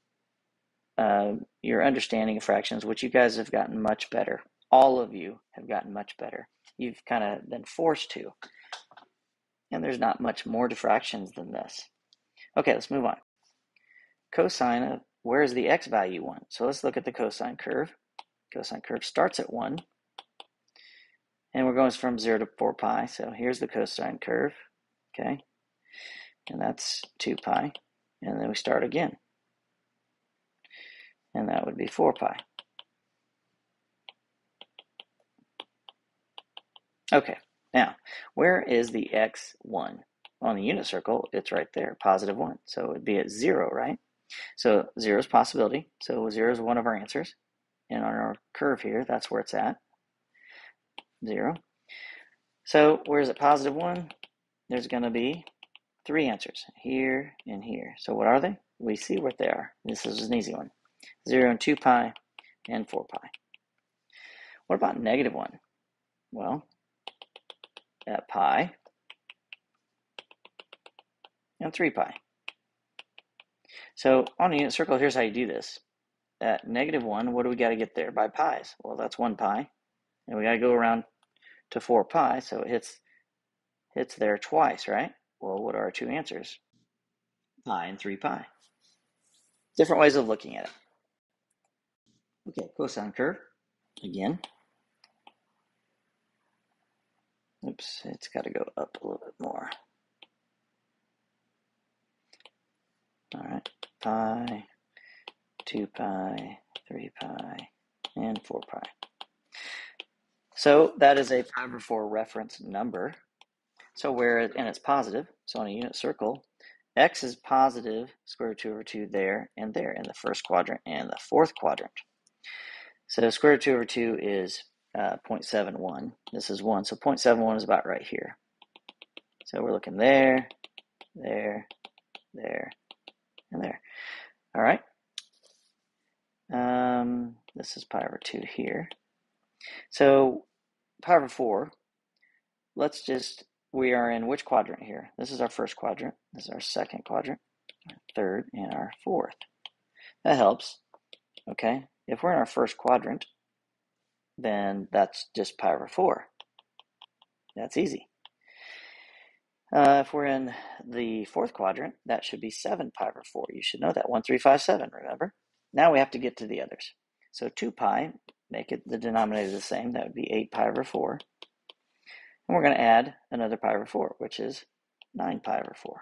uh, your understanding of fractions, which you guys have gotten much better. All of you have gotten much better. You've kind of been forced to. And there's not much more diffractions than this. Okay, let's move on. Cosine of, where is the x value 1? So let's look at the cosine curve. Cosine curve starts at 1. And we're going from 0 to 4 pi. So here's the cosine curve. Okay. And that's 2 pi. And then we start again. And that would be 4 pi. Okay, now, where is the x1? On the unit circle, it's right there, positive 1. So it would be at 0, right? So 0 is possibility. So 0 is one of our answers. And on our curve here, that's where it's at. 0. So where is it positive 1? There's going to be three answers, here and here. So what are they? We see what they are. This is an easy one. 0 and 2 pi and 4 pi. What about negative 1? Well, at pi and 3 pi. So on a unit circle, here's how you do this. At negative 1, what do we got to get there by pi's? Well, that's 1 pi. And we got to go around to 4 pi, so it hits, hits there twice, right? Well, what are our two answers? Pi and 3 pi. Different ways of looking at it. Okay, cosine curve. Again, Oops, it's got to go up a little bit more. All right, pi, 2 pi, 3 pi, and 4 pi. So that is a 5 over 4 reference number. So where, and it's positive, so on a unit circle, x is positive square root 2 over 2 there and there in the first quadrant and the fourth quadrant. So square root 2 over 2 is uh, 0.71. This is 1, so 0.71 is about right here. So we're looking there, there, there, and there. All right. Um, this is pi over 2 here. So pi over 4, let's just, we are in which quadrant here? This is our first quadrant. This is our second quadrant, third, and our fourth. That helps. Okay. If we're in our first quadrant, then that's just pi over 4. That's easy. Uh, if we're in the fourth quadrant, that should be 7 pi over 4. You should know that. 1, 3, 5, 7, remember? Now we have to get to the others. So 2 pi, make it the denominator the same. That would be 8 pi over 4. And we're going to add another pi over 4, which is 9 pi over 4.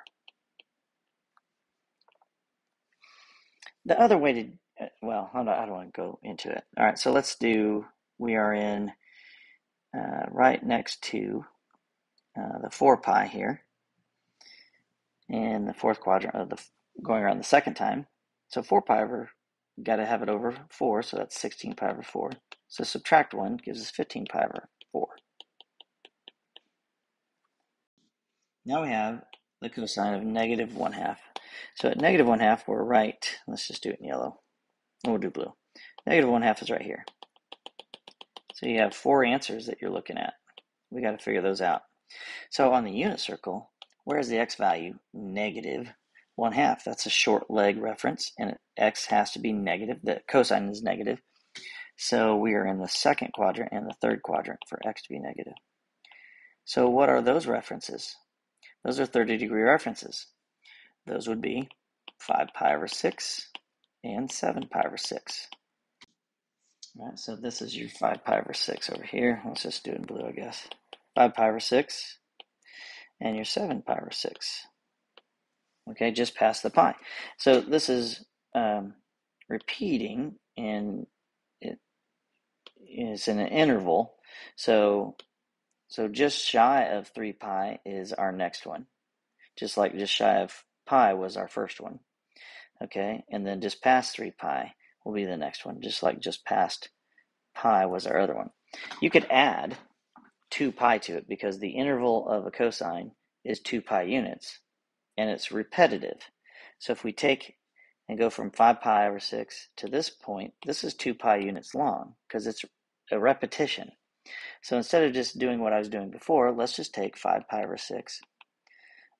The other way to, uh, well, I don't, I don't want to go into it. All right, so let's do we are in uh, right next to uh, the 4 pi here in the fourth quadrant of the going around the second time. So 4 pi over, got to have it over 4, so that's 16 pi over 4. So subtract 1 gives us 15 pi over 4. Now we have the cosine of negative 1 half. So at negative 1 half, we're right. Let's just do it in yellow. and We'll do blue. Negative 1 half is right here. So you have four answers that you're looking at. We got to figure those out. So on the unit circle, where is the x value? Negative 1 half. That's a short leg reference, and x has to be negative. The cosine is negative. So we are in the second quadrant and the third quadrant for x to be negative. So what are those references? Those are 30 degree references. Those would be 5 pi over 6 and 7 pi over 6. Right, so this is your 5 pi over 6 over here. Let's just do it in blue, I guess. 5 pi over 6 and your 7 pi over 6. Okay, just past the pi. So this is um, repeating and it is in an interval. So so just shy of 3 pi is our next one. Just like just shy of pi was our first one. Okay, and then just past 3 pi will be the next one, just like just past pi was our other one. You could add 2 pi to it because the interval of a cosine is 2 pi units, and it's repetitive. So if we take and go from 5 pi over 6 to this point, this is 2 pi units long because it's a repetition. So instead of just doing what I was doing before, let's just take 5 pi over 6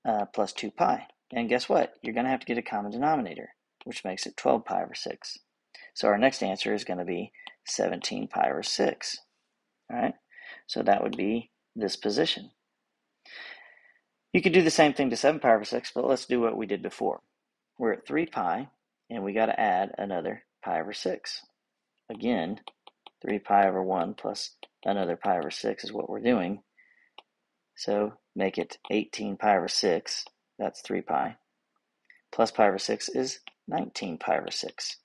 uh, plus 2 pi. And guess what? You're going to have to get a common denominator, which makes it 12 pi over 6. So our next answer is going to be 17 pi over 6. All right, so that would be this position. You could do the same thing to 7 pi over 6, but let's do what we did before. We're at 3 pi, and we got to add another pi over 6. Again, 3 pi over 1 plus another pi over 6 is what we're doing. So make it 18 pi over 6, that's 3 pi, plus pi over 6 is 19 pi over 6.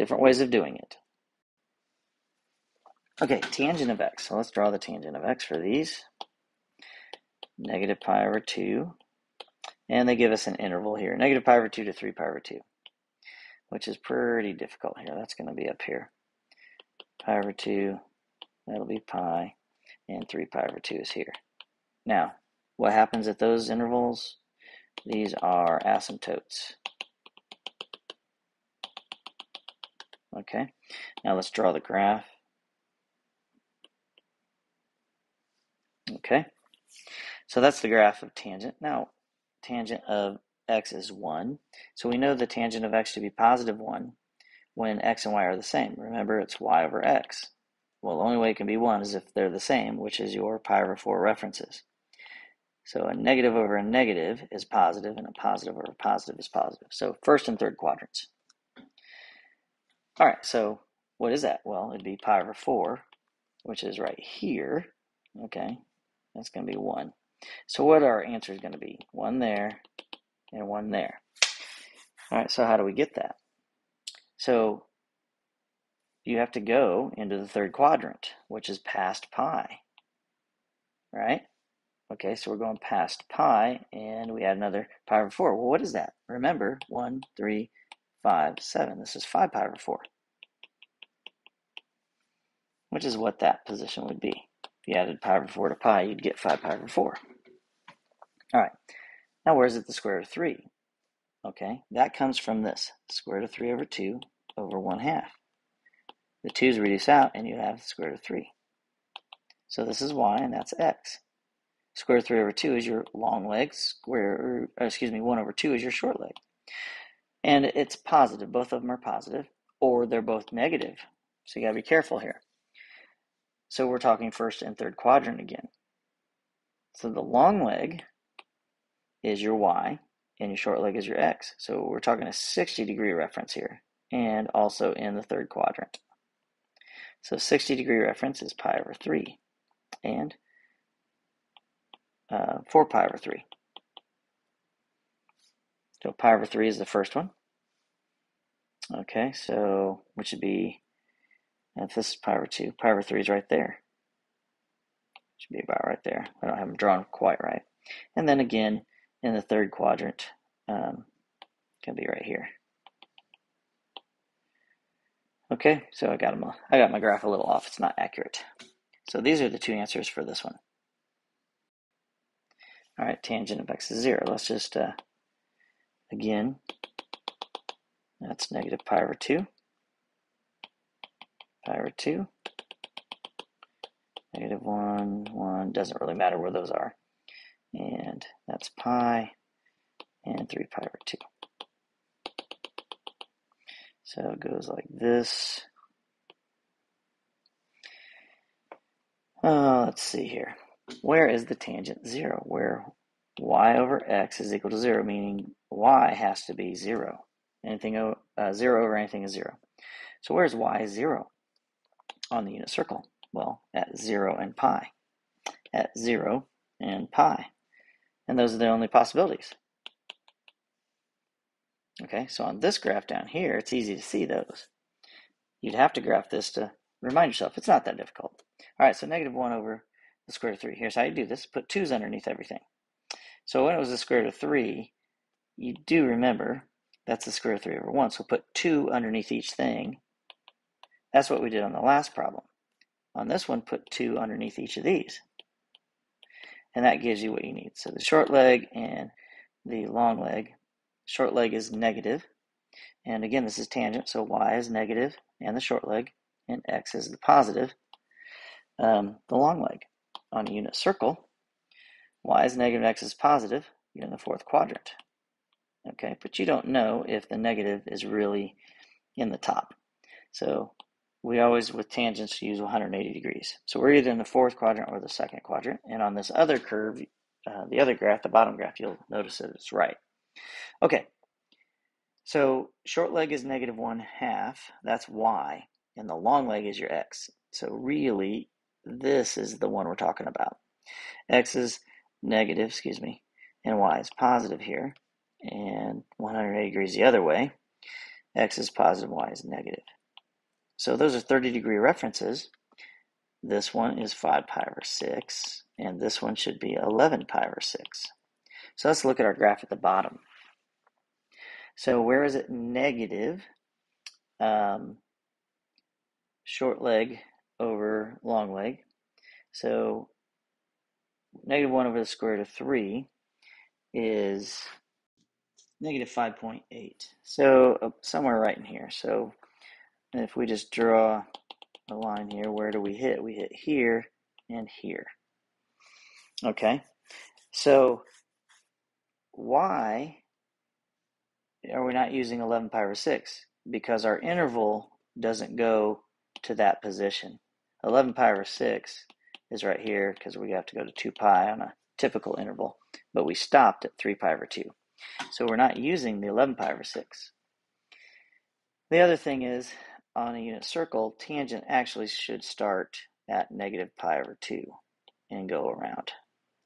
Different ways of doing it. Okay, tangent of x. So let's draw the tangent of x for these. Negative pi over 2. And they give us an interval here. Negative pi over 2 to 3 pi over 2. Which is pretty difficult here. That's going to be up here. Pi over 2. That'll be pi. And 3 pi over 2 is here. Now, what happens at those intervals? These are asymptotes. Okay, now let's draw the graph. Okay, so that's the graph of tangent. Now, tangent of x is 1. So we know the tangent of x to be positive 1 when x and y are the same. Remember, it's y over x. Well, the only way it can be 1 is if they're the same, which is your pi over 4 references. So a negative over a negative is positive, and a positive over a positive is positive. So first and third quadrants. All right, so what is that? Well, it'd be pi over 4, which is right here. Okay, that's going to be 1. So what are our answer is going to be? 1 there and 1 there. All right, so how do we get that? So you have to go into the third quadrant, which is past pi, right? Okay, so we're going past pi, and we add another pi over 4. Well, what is that? Remember, 1, 3, 5, 7. This is 5 pi over 4, which is what that position would be. If you added pi over 4 to pi, you'd get 5 pi over 4. All right, now where is it the square root of 3? Okay, that comes from this, square root of 3 over 2 over 1 half. The 2's reduce out, and you have the square root of 3. So this is y, and that's x. Square root of 3 over 2 is your long leg, square, or, excuse me, 1 over 2 is your short leg. And it's positive. Both of them are positive, or they're both negative. So you got to be careful here. So we're talking first and third quadrant again. So the long leg is your y, and your short leg is your x. So we're talking a 60 degree reference here, and also in the third quadrant. So 60 degree reference is pi over 3, and uh, 4 pi over 3. So pi over 3 is the first one. Okay, so which would be, if this is pi over 2, pi over 3 is right there. Should be about right there. I don't have them drawn quite right. And then again, in the third quadrant, um, can be right here. Okay, so I got them. I got my graph a little off. It's not accurate. So these are the two answers for this one. All right, tangent of x is 0. Let's just, uh, again, that's negative pi over 2. Pi over 2. Negative 1, 1. Doesn't really matter where those are. And that's pi and 3 pi over 2. So it goes like this. Uh, let's see here where is the tangent 0? Where y over x is equal to 0, meaning y has to be 0. Anything uh, 0 over anything is 0. So where's y 0 on the unit circle? Well, at 0 and pi. At 0 and pi. And those are the only possibilities. Okay, so on this graph down here, it's easy to see those. You'd have to graph this to remind yourself. It's not that difficult. All right, so negative 1 over the square root of 3. Here's how you do this. Put 2's underneath everything. So when it was the square root of 3, you do remember that's the square root of 3 over 1. So put 2 underneath each thing. That's what we did on the last problem. On this one, put 2 underneath each of these. and that gives you what you need. So the short leg and the long leg. Short leg is negative, and again, this is tangent, so y is negative and the short leg, and x is the positive, um, the long leg. On a unit circle, y is negative and x is positive, you're in the fourth quadrant. Okay, but you don't know if the negative is really in the top. So we always, with tangents, use 180 degrees. So we're either in the fourth quadrant or the second quadrant. And on this other curve, uh, the other graph, the bottom graph, you'll notice that it's right. Okay, so short leg is negative one half, that's y, and the long leg is your x. So really, this is the one we're talking about. x is negative, excuse me, and y is positive here, and 180 degrees the other way. x is positive, y is negative. So those are 30 degree references. This one is 5 pi over 6, and this one should be 11 pi over 6. So let's look at our graph at the bottom. So where is it negative? Um, short leg over long leg. So negative 1 over the square root of 3 is negative 5.8. So uh, somewhere right in here. So if we just draw a line here, where do we hit? We hit here and here. Okay, so why are we not using 11 pi over 6? Because our interval doesn't go to that position. 11 pi over 6 is right here because we have to go to 2 pi on a typical interval, but we stopped at 3 pi over 2. So we're not using the 11 pi over 6. The other thing is, on a unit circle, tangent actually should start at negative pi over 2 and go around.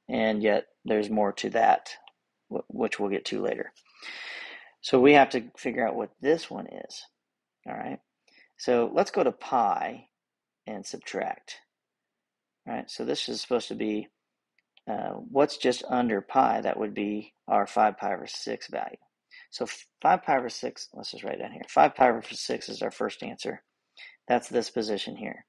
And yet there's more to that, which we'll get to later. So we have to figure out what this one is. All right. So let's go to pi and subtract. Right. So this is supposed to be uh, what's just under pi. That would be our 5 pi over 6 value. So 5 pi over 6, let's just write down here. 5 pi over 6 is our first answer. That's this position here.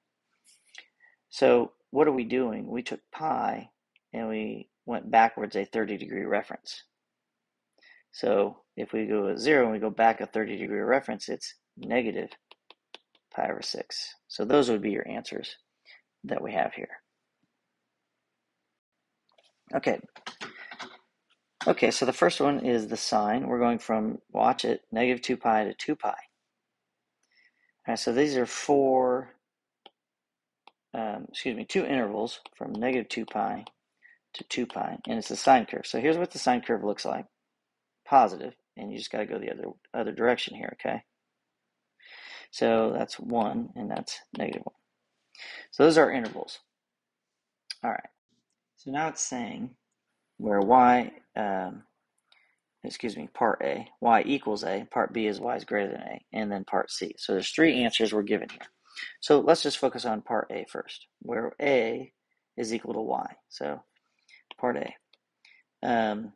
So what are we doing? We took pi and we went backwards a 30 degree reference. So if we go at 0 and we go back a 30 degree reference, it's negative pi over 6. So those would be your answers that we have here. Okay. Okay, so the first one is the sine. We're going from, watch it, negative 2 pi to 2 pi. All right, so these are four, um, excuse me, two intervals from negative 2 pi to 2 pi, and it's a sine curve. So here's what the sine curve looks like positive, and you just got to go the other other direction here, okay? So that's 1, and that's negative 1. So those are intervals. All right. So now it's saying where y, um, excuse me, part A, y equals A, part B is y is greater than A, and then part C. So there's three answers we're given here. So let's just focus on part A first, where A is equal to y. So part A. Um,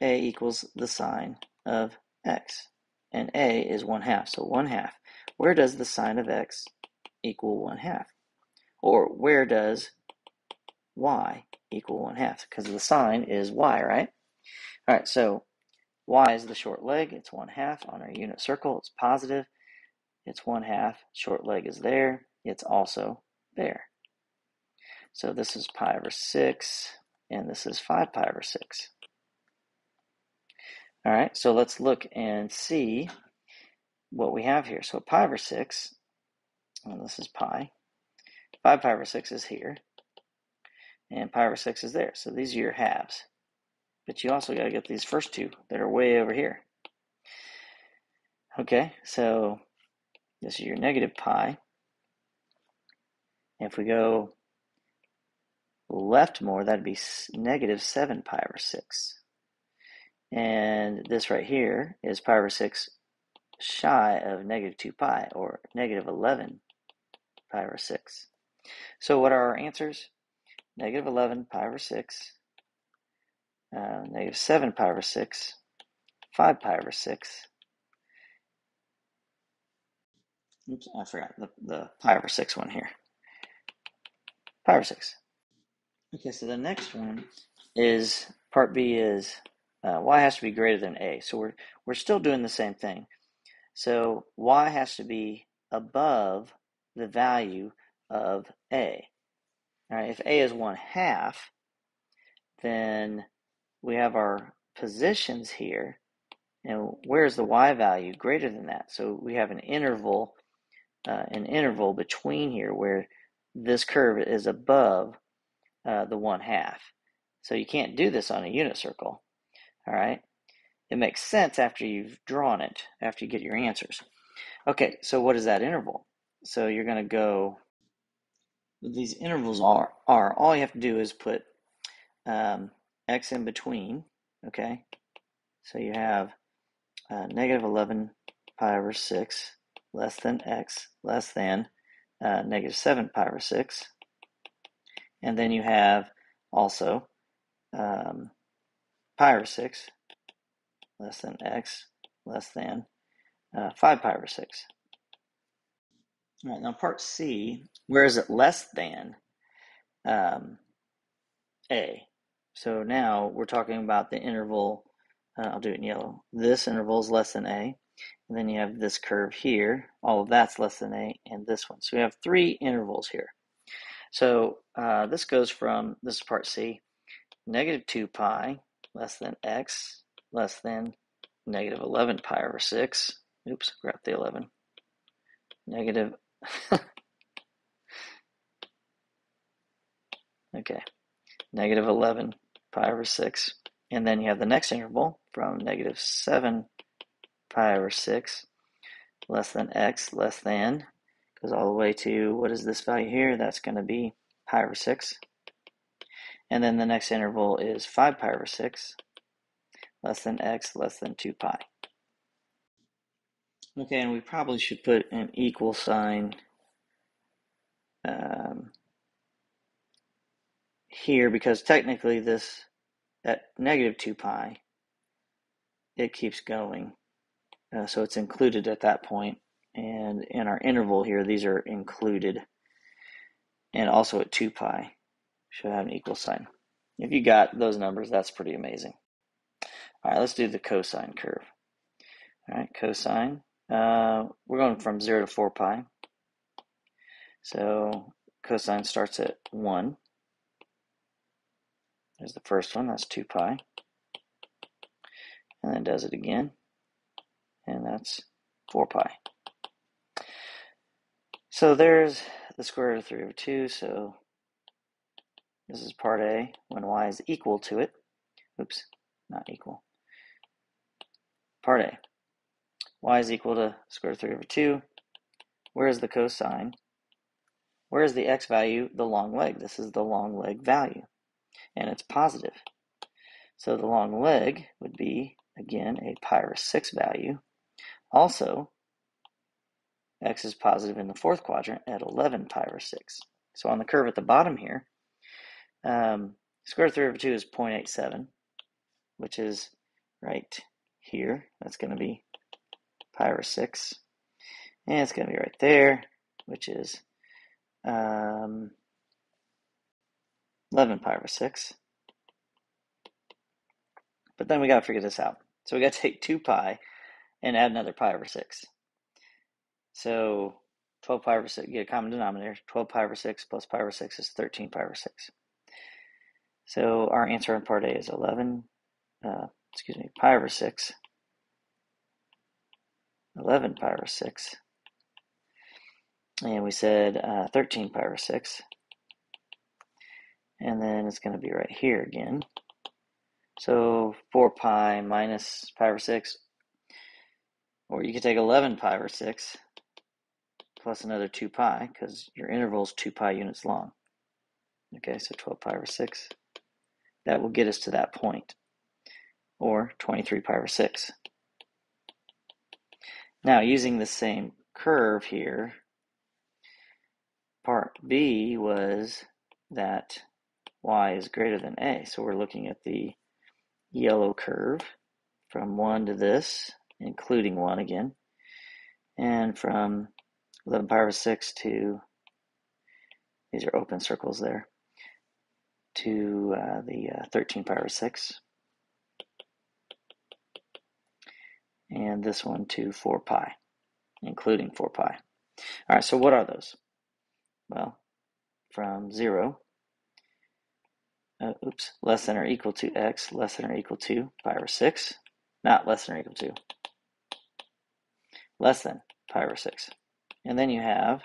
a equals the sine of x. And a is 1 half, so 1 half. Where does the sine of x equal 1 half? Or where does y equal 1 half? Because the sine is y, right? All right, so y is the short leg. It's 1 half on our unit circle. It's positive. It's 1 half. Short leg is there. It's also there. So this is pi over 6, and this is 5 pi over 6. All right, so let's look and see what we have here. So pi over 6, and this is pi. 5 pi over 6 is here, and pi over 6 is there. So these are your halves. But you also got to get these first two that are way over here. Okay, so this is your negative pi. If we go left more, that'd be negative 7 pi over 6. And this right here is pi over 6 shy of negative 2 pi, or negative 11 pi over 6. So what are our answers? Negative 11 pi over 6, uh, negative 7 pi over 6, 5 pi over 6. Oops, I forgot the, the pi over 6 one here. Pi over 6. Okay, so the next one is part B is uh, y has to be greater than a. So we're we're still doing the same thing. So y has to be above the value of a. Right, if a is one half, then we have our positions here, and where's the y value greater than that? So we have an interval, uh, an interval between here where this curve is above uh, the one half. So you can't do this on a unit circle. All right. It makes sense after you've drawn it, after you get your answers. Okay, so what is that interval? So you're going to go, these intervals are, are, all you have to do is put um, x in between, okay? So you have uh, negative 11 pi over 6 less than x less than uh, negative 7 pi over 6. And then you have also um, pi over 6 less than x less than uh, 5 pi over 6. All right, now part C, where is it less than um, a? So now we're talking about the interval, uh, I'll do it in yellow. This interval is less than a. And then you have this curve here, all of that's less than a, and this one. So we have three intervals here. So uh, this goes from, this is part C, negative 2 pi less than x less than negative 11 pi over 6. Oops, grab the 11. Negative, okay, negative 11 pi over 6. And then you have the next interval from negative 7 pi over 6 less than x less than goes all the way to what is this value here? That's going to be pi over 6. And then the next interval is 5 pi over 6 less than x less than 2 pi. Okay, and we probably should put an equal sign um, here because technically this at negative 2 pi it keeps going. Uh, so it's included at that point. and in our interval here these are included. And also at 2 pi should have an equal sign. If you got those numbers that's pretty amazing. All right let's do the cosine curve. All right cosine uh, we're going from 0 to 4 pi. So cosine starts at 1 there's the first one that's 2 pi. And then does it again. And that's 4 pi. So there's the square root of 3 over 2, so this is part A, when y is equal to it. Oops, not equal. Part A, y is equal to square root of 3 over 2. Where is the cosine? Where is the x value? The long leg. This is the long leg value, and it's positive. So the long leg would be, again, a pi over 6 value. Also, x is positive in the fourth quadrant at 11 pi over 6. So on the curve at the bottom here, um, square root 3 over 2 is 0.87, which is right here. That's going to be pi over 6. And it's going to be right there, which is um, 11 pi over 6. But then we got to figure this out. So we got to take 2 pi and add another pi over 6. So 12 pi over 6, get a common denominator. 12 pi over 6 plus pi over 6 is 13 pi over 6. So our answer on part A is 11, uh, excuse me, pi over 6. 11 pi over 6. And we said uh, 13 pi over 6. And then it's going to be right here again. So 4 pi minus pi over 6. Or you could take 11 pi over 6 plus another 2 pi because your interval is 2 pi units long. Okay, so 12 pi over 6. That will get us to that point, or 23 pi over 6. Now, using the same curve here, part B was that y is greater than a. So we're looking at the yellow curve from 1 to this, including 1 again, and from 11 pi over 6 to, these are open circles there, to uh, the uh, 13 pi over 6. And this one to 4 pi, including 4 pi. All right, so what are those? Well, from 0, uh, oops, less than or equal to x, less than or equal to pi over 6, not less than or equal to, less than pi over 6. And then you have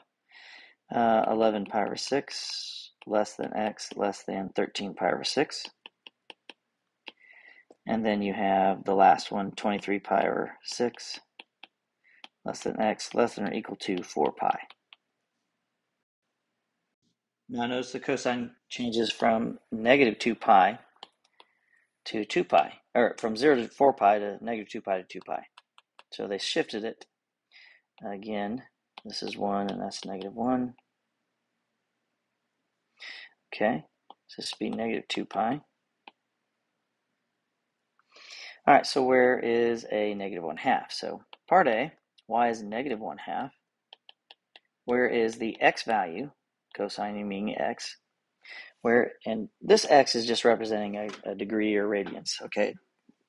uh, 11 pi over 6 less than x less than 13 pi over 6. And then you have the last one, 23 pi over 6 less than x less than or equal to 4 pi. Now notice the cosine changes from negative 2 pi to 2 pi, or from 0 to 4 pi to negative 2 pi to 2 pi. So they shifted it. Again, this is 1 and that's negative 1. Okay, so this would be negative 2 pi. All right, so where is a negative 1 half? So part A, y is negative 1 half. Where is the x value? Cosine meaning x. Where, and this x is just representing a, a degree or radians, okay?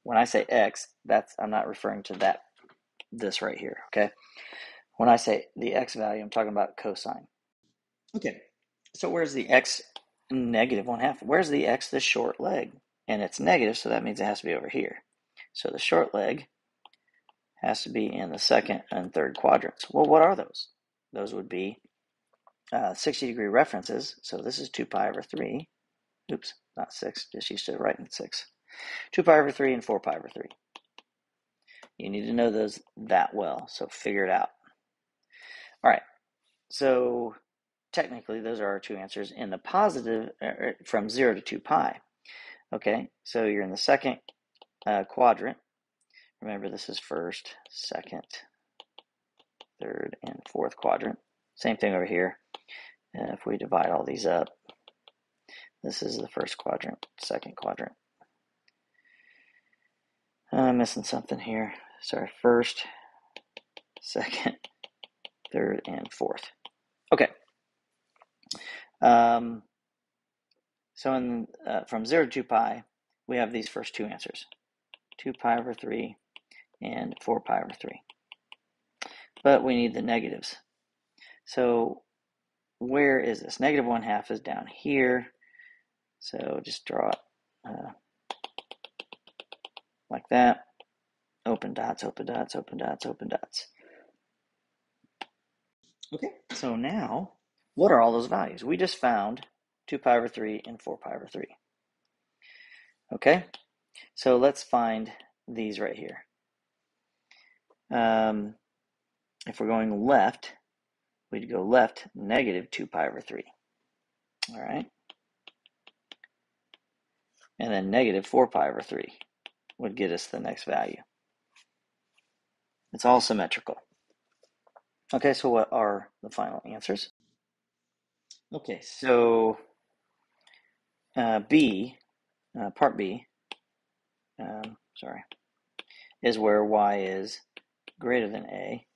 When I say x, that's, I'm not referring to that, this right here, okay? When I say the x value, I'm talking about cosine. Okay, so where's the x negative 1 half? Where's the x, the short leg? And it's negative, so that means it has to be over here. So the short leg has to be in the second and third quadrants. Well, what are those? Those would be uh, 60 degree references. So this is 2 pi over 3. Oops, not 6, just used to writing 6. 2 pi over 3 and 4 pi over 3. You need to know those that well, so figure it out. All right, so technically those are our two answers in the positive uh, from 0 to 2 pi. Okay, so you're in the second uh, quadrant. Remember, this is first, second, third, and fourth quadrant. Same thing over here. And if we divide all these up, this is the first quadrant, second quadrant. I'm missing something here. Sorry, first, second, third, and fourth. Okay. Um, so in, uh, from 0 to 2 pi, we have these first two answers. 2 pi over 3 and 4 pi over 3. But we need the negatives. So where is this? Negative 1 half is down here. So just draw it uh, like that. Open dots, open dots, open dots, open dots. Okay, so now, what are all those values? We just found 2 pi over 3 and 4 pi over 3. Okay, so let's find these right here. Um, if we're going left, we'd go left negative 2 pi over 3. All right. And then negative 4 pi over 3 would get us the next value. It's all symmetrical. Okay, so what are the final answers? Okay, so uh, B, uh, part B, um, sorry, is where y is greater than a.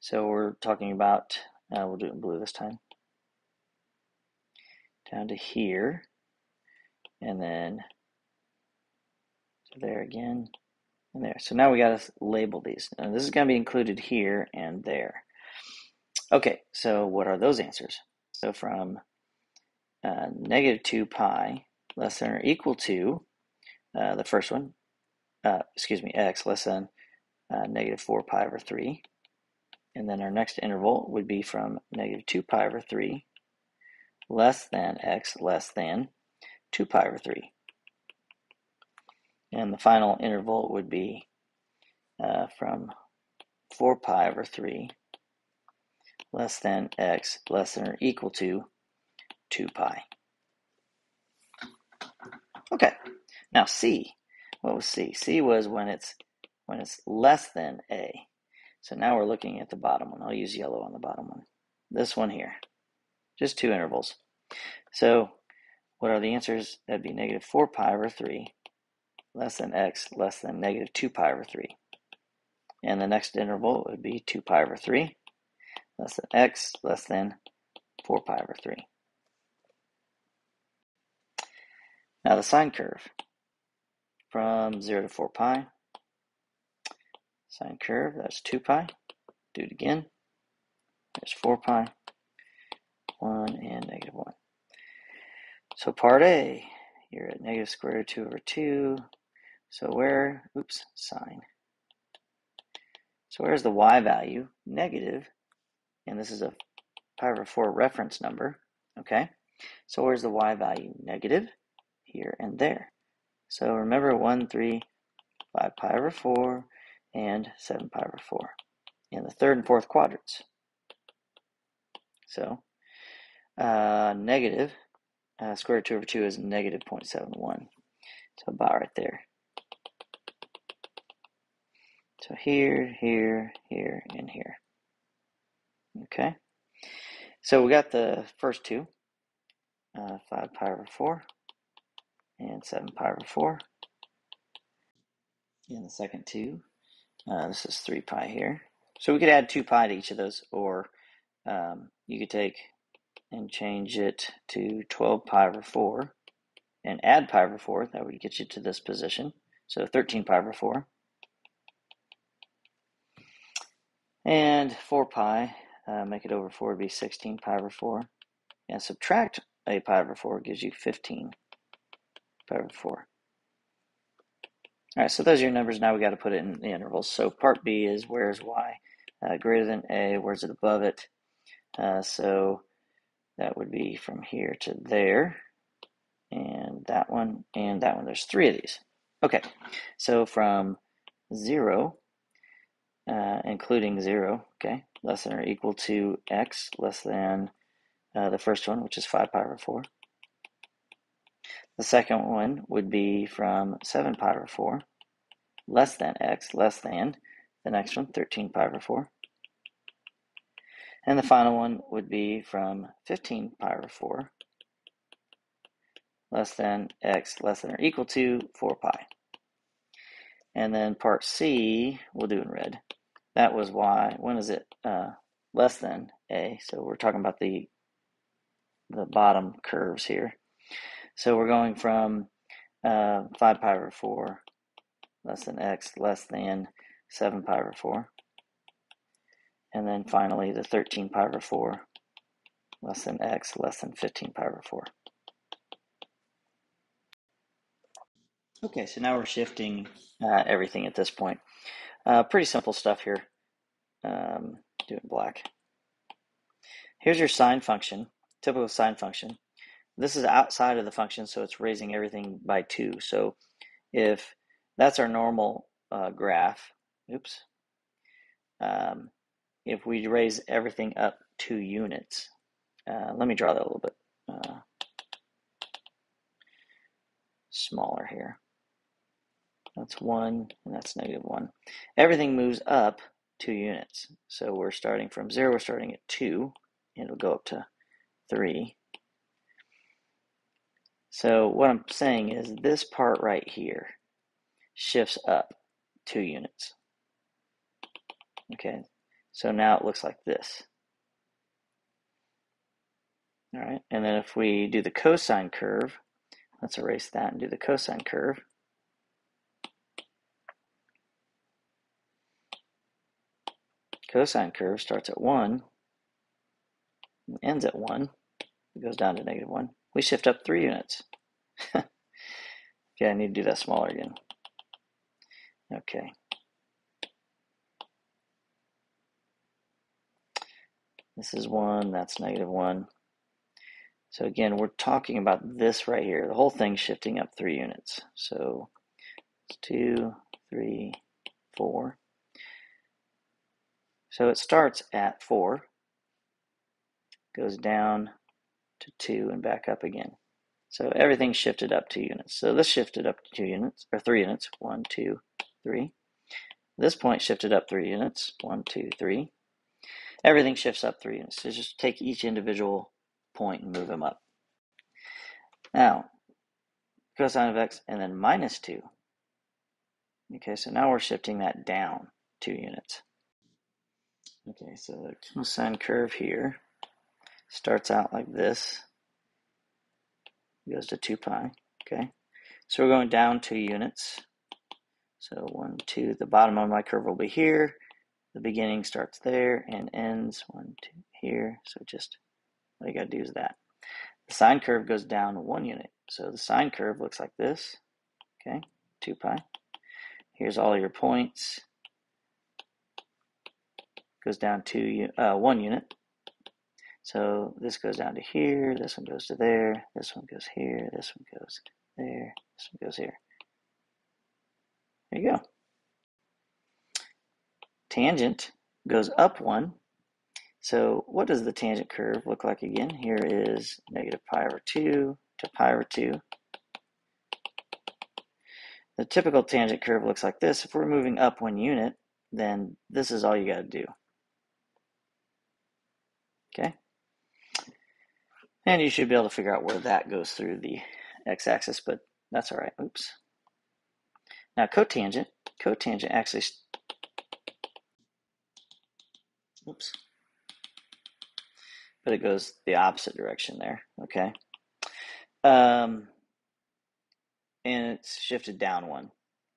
So we're talking about, uh, we'll do it in blue this time, down to here, and then there again, and there. So now we got to label these. And this is going to be included here and there. Okay, so what are those answers? So from uh, negative 2 pi less than or equal to uh, the first one, uh, excuse me, x less than uh, negative 4 pi over 3. And then our next interval would be from negative 2 pi over 3 less than x less than 2 pi over 3. And the final interval would be uh, from 4 pi over 3 less than x less than or equal to 2 pi. Okay, now C. What was C? C was when it's when it's less than A. So now we're looking at the bottom one. I'll use yellow on the bottom one. This one here. Just two intervals. So what are the answers? That'd be negative 4 pi over 3 less than x less than negative 2 pi over 3. And the next interval would be 2 pi over 3 less than x less than 4 pi over 3. Now the sine curve from 0 to 4 pi. Sine curve, that's 2 pi. Do it again. There's 4 pi, 1 and negative 1. So part A, you're at negative square root of 2 over 2. So where, oops, sine. So where's the y value? Negative, and this is a pi over 4 reference number, okay? So where's the y value? Negative, here and there. So remember 1, 3, 5 pi over 4, and 7 pi over 4 in the third and fourth quadrants. So uh, negative uh, square root 2 over 2 is negative 0.71. So about right there. So here, here, here, and here. Okay. So we got the first two, uh, 5 pi over 4 and 7 pi over 4. And the second two, uh, this is 3 pi here. So we could add 2 pi to each of those, or um, you could take and change it to 12 pi over 4 and add pi over 4. That would get you to this position. So 13 pi over 4. And 4 pi, uh, make it over 4 would be 16 pi over 4. And subtract a pi over 4 gives you 15 pi over 4. All right, so those are your numbers. Now we got to put it in the intervals. So part B is where is y uh, greater than a, where's it above it? Uh, so that would be from here to there, and that one, and that one. There's three of these. Okay, so from 0, uh, including 0, okay, less than or equal to x, less than uh, the first one, which is 5 pi over 4. The second one would be from 7 pi over 4, less than x, less than the next one, 13 pi over 4. And the final one would be from 15 pi over 4 less than x less than or equal to 4 pi. And then part C, we'll do in red. That was y. When is it uh, less than a? So we're talking about the the bottom curves here. So we're going from uh, 5 pi over 4 less than x less than 7 pi over 4. And then finally the 13 pi over 4 less than x less than 15 pi over 4. Okay, so now we're shifting uh, everything at this point. Uh, pretty simple stuff here. Um, black. Here's your sine function, typical sine function. This is outside of the function, so it's raising everything by 2. So if that's our normal uh, graph, oops, um, if we raise everything up two units, uh, let me draw that a little bit uh, smaller here. That's 1, and that's negative 1. Everything moves up two units. So we're starting from 0, we're starting at 2, and it'll go up to 3. So what I'm saying is this part right here shifts up two units. Okay, so now it looks like this. All right, and then if we do the cosine curve, let's erase that and do the cosine curve. Cosine curve starts at 1 and ends at 1. It goes down to negative 1. We shift up 3 units. okay, I need to do that smaller again. Okay. This is 1, that's negative 1. So again, we're talking about this right here. The whole thing shifting up 3 units. So it's 2, 3, 4. So it starts at 4, goes down to 2, and back up again. So everything shifted up 2 units. So this shifted up 2 units, or 3 units. One, two, three. This point shifted up 3 units. One, two, three. everything shifts up three units. So just take each individual point and move them up. Now, cosine of x and then minus 2. Okay, so now we're shifting that down 2 units. Okay, so the cosine curve here starts out like this, goes to 2 pi, okay? So we're going down two units. So one, two, the bottom of my curve will be here. The beginning starts there and ends one, two, here. So just all you gotta do is that. The sine curve goes down one unit. So the sine curve looks like this, okay, 2 pi. Here's all your points. Goes down to uh, one unit. So this goes down to here, this one goes to there, this one goes here, this one goes there, this one goes here. There you go. Tangent goes up one. So what does the tangent curve look like again? Here is negative pi over 2 to pi over 2. The typical tangent curve looks like this. If we're moving up one unit, then this is all you got to do. Okay? And you should be able to figure out where that goes through the x-axis, but that's all right. Oops. Now cotangent, cotangent actually, oops, but it goes the opposite direction there, okay? Um, and it's shifted down one.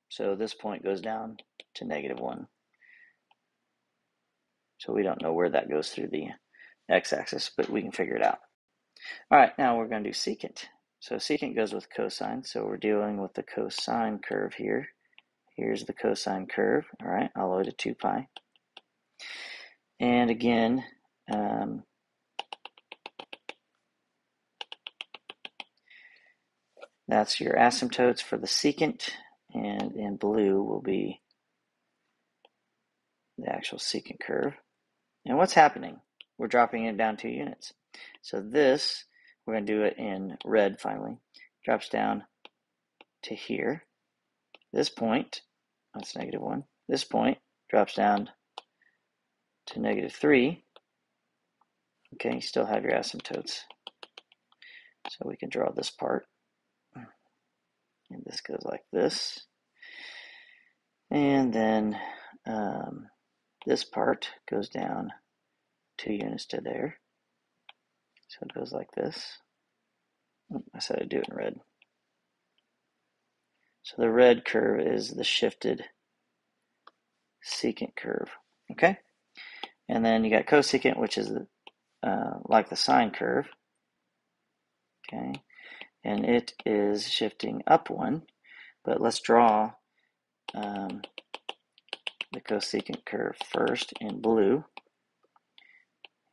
So this point goes down to negative one. So we don't know where that goes through the x-axis, but we can figure it out. All right, now we're going to do secant. So secant goes with cosine, so we're dealing with the cosine curve here. Here's the cosine curve, all right, all the way to 2 pi. And again, um, that's your asymptotes for the secant, and in blue will be the actual secant curve. And what's happening? We're dropping it down two units. So this, we're going to do it in red finally, drops down to here. This point, that's negative 1. This point drops down to negative 3. Okay, you still have your asymptotes. So we can draw this part. And this goes like this. And then um, this part goes down two units to there. So it goes like this. I said I'd do it in red. So the red curve is the shifted secant curve. Okay? And then you got cosecant, which is uh, like the sine curve. Okay? And it is shifting up one. But let's draw um, the cosecant curve first in blue.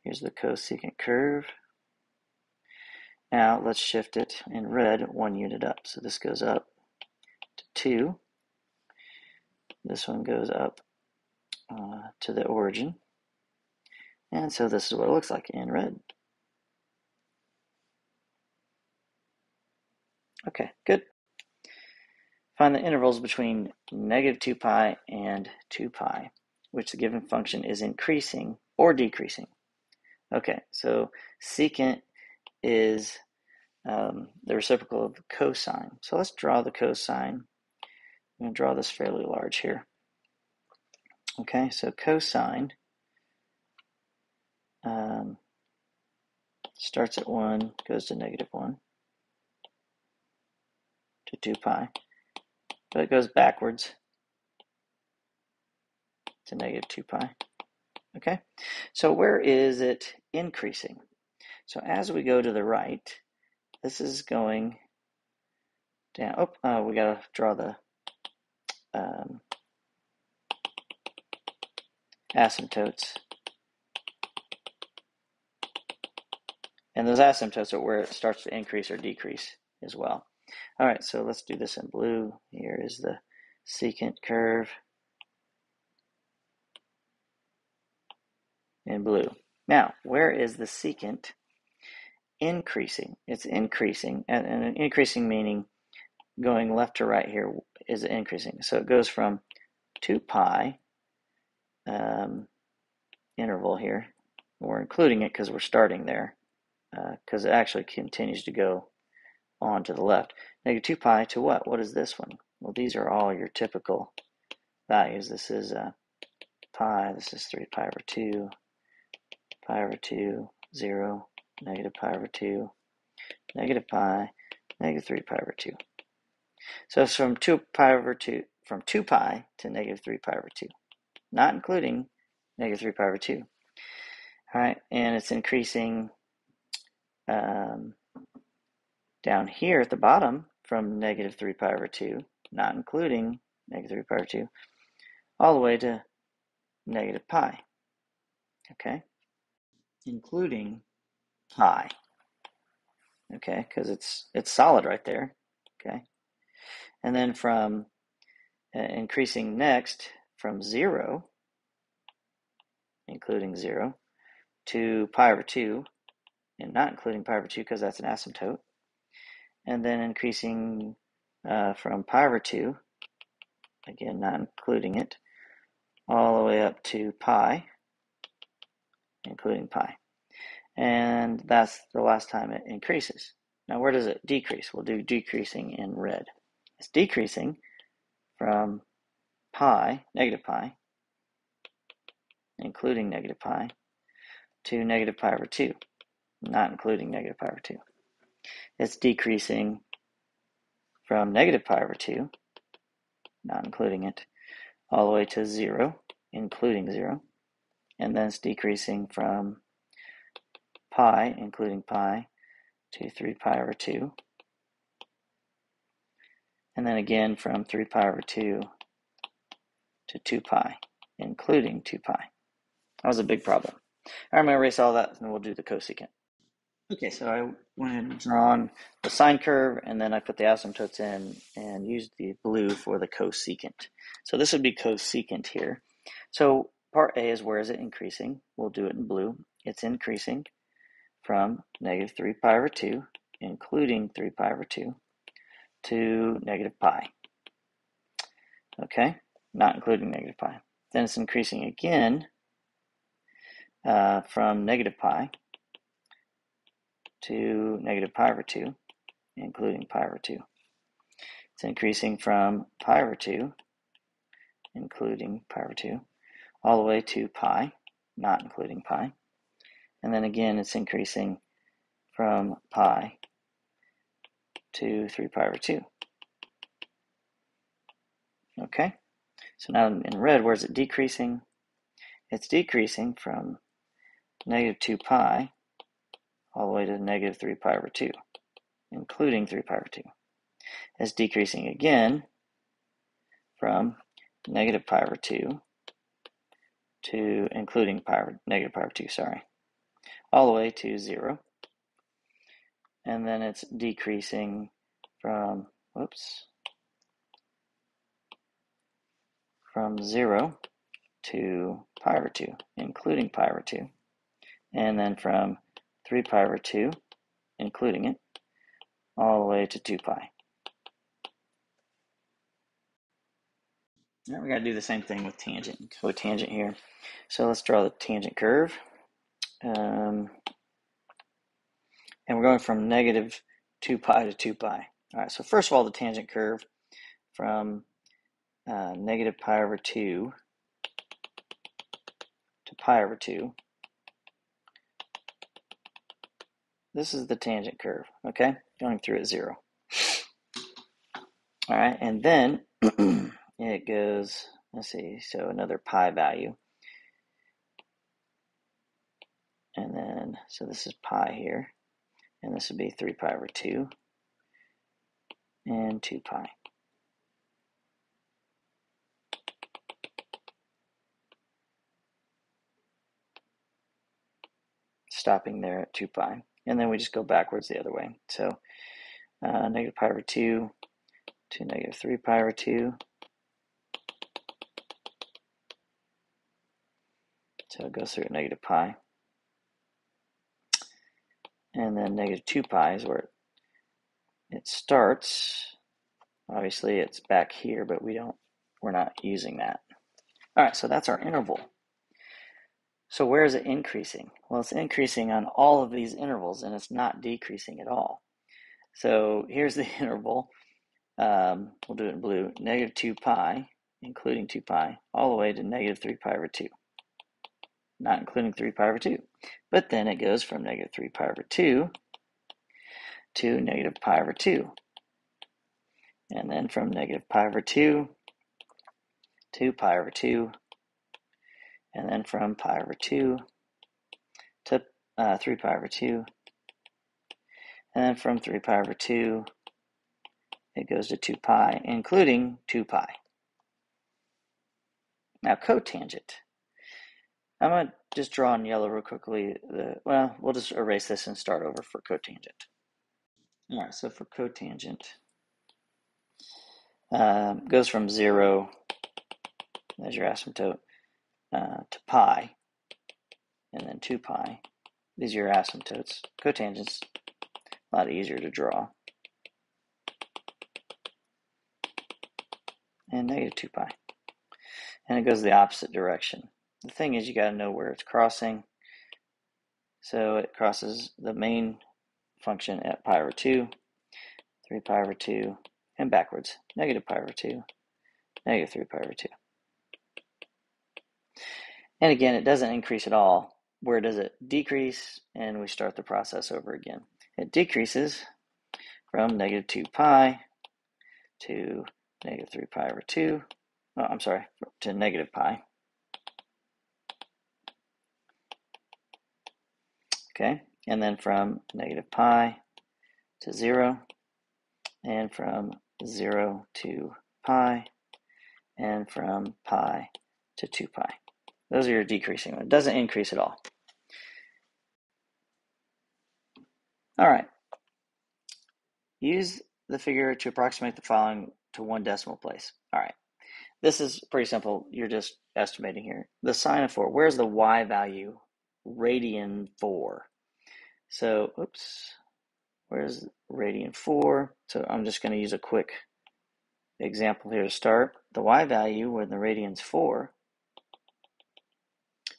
Here's the cosecant curve. Now let's shift it in red one unit up. So this goes up to 2. This one goes up uh, to the origin. And so this is what it looks like in red. Okay, good. Find the intervals between negative 2 pi and 2 pi, which the given function is increasing or decreasing. Okay, so secant is um, the reciprocal of the cosine. So let's draw the cosine. I'm going to draw this fairly large here. Okay, so cosine um, starts at 1, goes to negative 1 to 2 pi, but it goes backwards to negative 2 pi. Okay, so where is it increasing? So as we go to the right, this is going down. Oh, uh, we got to draw the um, asymptotes. And those asymptotes are where it starts to increase or decrease as well. All right, so let's do this in blue. Here is the secant curve in blue. Now, where is the secant increasing? It's increasing, and, and increasing meaning going left to right here is increasing. So it goes from 2 pi um, interval here. We're including it because we're starting there, because uh, it actually continues to go on to the left. Negative 2 pi to what? What is this one? Well, these are all your typical values. This is uh, pi, this is 3 pi over 2, pi over 2, 0, negative pi over 2, negative pi, negative 3 pi over 2. So it's from 2 pi over 2, from 2 pi to negative 3 pi over 2, not including negative 3 pi over 2. All right, and it's increasing um, down here at the bottom from negative 3 pi over 2, not including negative 3 pi over 2, all the way to negative pi, okay? Including pi, okay? Because it's, it's solid right there, okay? And then from uh, increasing next from 0, including 0, to pi over 2, and not including pi over 2 because that's an asymptote, and then increasing uh, from pi over 2, again not including it, all the way up to pi, including pi. And that's the last time it increases. Now where does it decrease? We'll do decreasing in red. It's decreasing from pi, negative pi, including negative pi, to negative pi over 2, not including negative pi over 2. It's decreasing from negative pi over 2, not including it, all the way to 0, including 0. And then it's decreasing from pi, including pi, to 3 pi over 2. And then again from 3 pi over 2 to 2 pi, including 2 pi. That was a big problem. I'm going to erase all that and we'll do the cosecant. Okay, so I went ahead and drawn the sine curve and then I put the asymptotes in and used the blue for the cosecant. So this would be cosecant here. So part A is where is it increasing? We'll do it in blue. It's increasing from negative 3 pi over 2, including 3 pi over 2, to negative pi. Okay, not including negative pi. Then it's increasing again uh, from negative pi to negative pi over 2, including pi over 2. It's increasing from pi over 2, including pi over 2, all the way to pi, not including pi. And then again, it's increasing from pi to 3 pi over 2. Okay, so now in red, where is it decreasing? It's decreasing from negative 2 pi all the way to negative 3 pi over 2, including 3 pi over 2. It's decreasing again from negative pi over 2 to including pi over, negative pi over 2, sorry, all the way to 0. And then it's decreasing from, whoops, from 0 to pi over 2, including pi over 2. And then from 3 pi over 2, including it, all the way to 2 pi. Now we got to do the same thing with tangent, cotangent here. So let's draw the tangent curve. Um, and we're going from negative 2 pi to 2 pi. All right, so first of all, the tangent curve from uh, negative pi over 2 to pi over 2 This is the tangent curve, okay? Going through at zero. All right, and then it goes, let's see, so another pi value. And then, so this is pi here. And this would be 3 pi over 2 and 2 pi. Stopping there at 2 pi and then we just go backwards the other way. So uh, negative pi over 2 to negative 3 pi over 2. So it goes through at negative pi. And then negative 2 pi is where it starts. Obviously it's back here, but we don't, we're not using that. All right, so that's our interval. So where is it increasing? Well, it's increasing on all of these intervals and it's not decreasing at all. So here's the interval. Um, we'll do it in blue. Negative 2 pi, including 2 pi, all the way to negative 3 pi over 2. Not including 3 pi over 2. But then it goes from negative 3 pi over 2 to negative pi over 2. and then from negative pi over 2 to pi over 2, and then from pi over 2 to uh, 3 pi over 2, and then from 3 pi over 2, it goes to 2 pi, including 2 pi. Now cotangent. I'm to just draw in yellow real quickly. The, well, we'll just erase this and start over for cotangent. All right, so for cotangent, um, goes from 0, as your asymptote, uh, to pi, and then 2 pi. These are your asymptotes. Cotangent's a lot easier to draw. And negative 2 pi. And it goes the opposite direction. The thing is, you got to know where it's crossing. So it crosses the main function at pi over 2, 3 pi over 2, and backwards, negative pi over 2, negative 3 pi over 2. And again, it doesn't increase at all. Where does it decrease? And we start the process over again. It decreases from negative 2 pi to negative 3 pi over 2. Oh, I'm sorry, to negative pi. Okay, and then from negative pi to 0, and from 0 to pi, and from pi to 2 pi. Those are your decreasing. It doesn't increase at all. All right. Use the figure to approximate the following to one decimal place. All right. This is pretty simple. You're just estimating here. The sine of 4, where's the y value? Radian 4. So, oops, where's radian 4? So I'm just going to use a quick example here to start. The y value when the radian's 4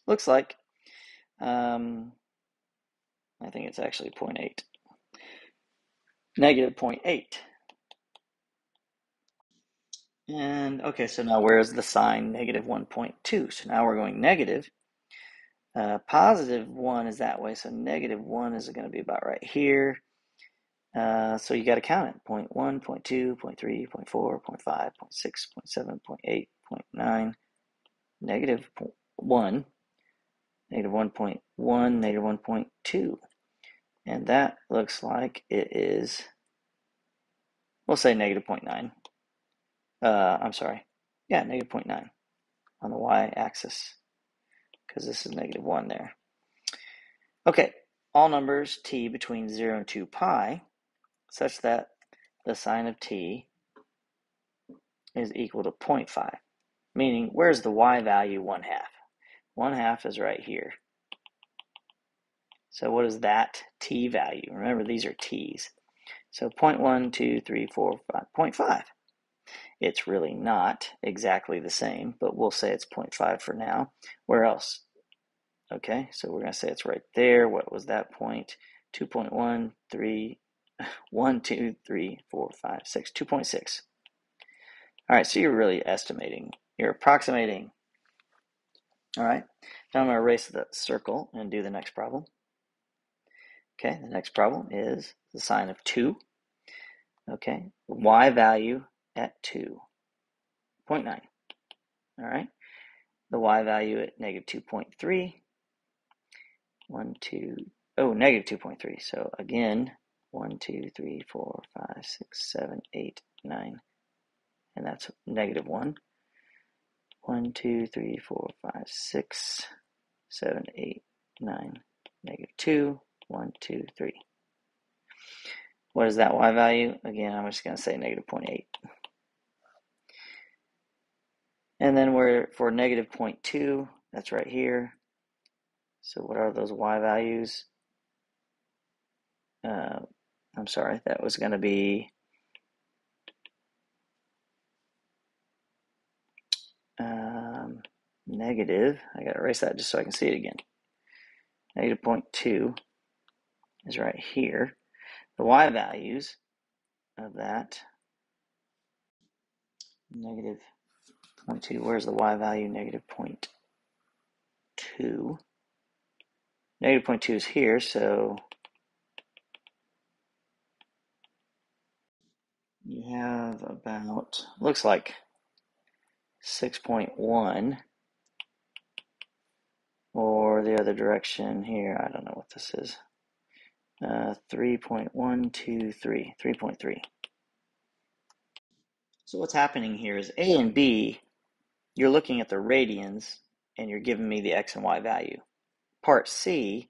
looks like, um, I think it's actually 0.8. Negative 0.8. And okay, so now where's the sine negative 1.2? So now we're going negative. Uh, positive 1 is that way, so negative 1 is going to be about right here. Uh, so you got to count it 0 0.1, 0 0.2, 0 0.3, 0.4, 0.5, 0.6, 0.7, 0.8, 0.9, negative 1, negative 1.1, negative 1.2. And that looks like it is, we'll say negative 0.9. Uh, I'm sorry. Yeah, negative 0.9 on the y-axis because this is negative 1 there. Okay, all numbers t between 0 and 2 pi such that the sine of t is equal to 0.5, meaning where's the y value 1 half? 1 half is right here. So what is that t value? Remember, these are t's. So 0.1, 2, 3, 4, 5, 0.5. It's really not exactly the same, but we'll say it's 0.5 for now. Where else? Okay, so we're going to say it's right there. What was that point? 2.1, 3, 1, 2, 3, 4, 5, 6, 2.6. All right, so you're really estimating. You're approximating. All right, now I'm going to erase the circle and do the next problem. Okay, the next problem is the sine of 2. Okay, y value at 2.9. All right, the y value at negative 2.3. 1, 2, oh, negative 2.3. So again, 1, 2, 3, 4, 5, 6, 7, 8, 9. And that's negative 1. 1, 2, 3, 4, 5, 6, 7, 8, 9, negative 2, 1, 2, 3. What is that y value? Again, I'm just going to say negative 0.8. And then we're for negative 0.2, that's right here. So what are those y values? Uh, I'm sorry, that was going to be um, negative. I got to erase that just so I can see it again. Negative 0.2 is right here. The y values of that, negative 0.2, where's the y value? Negative 0.2. Negative 0.2 is here, so you have about, looks like 6.1 or the other direction here. I don't know what this is. Uh, 3.123, 3.3. So what's happening here is A and B, you're looking at the radians and you're giving me the X and Y value. Part C,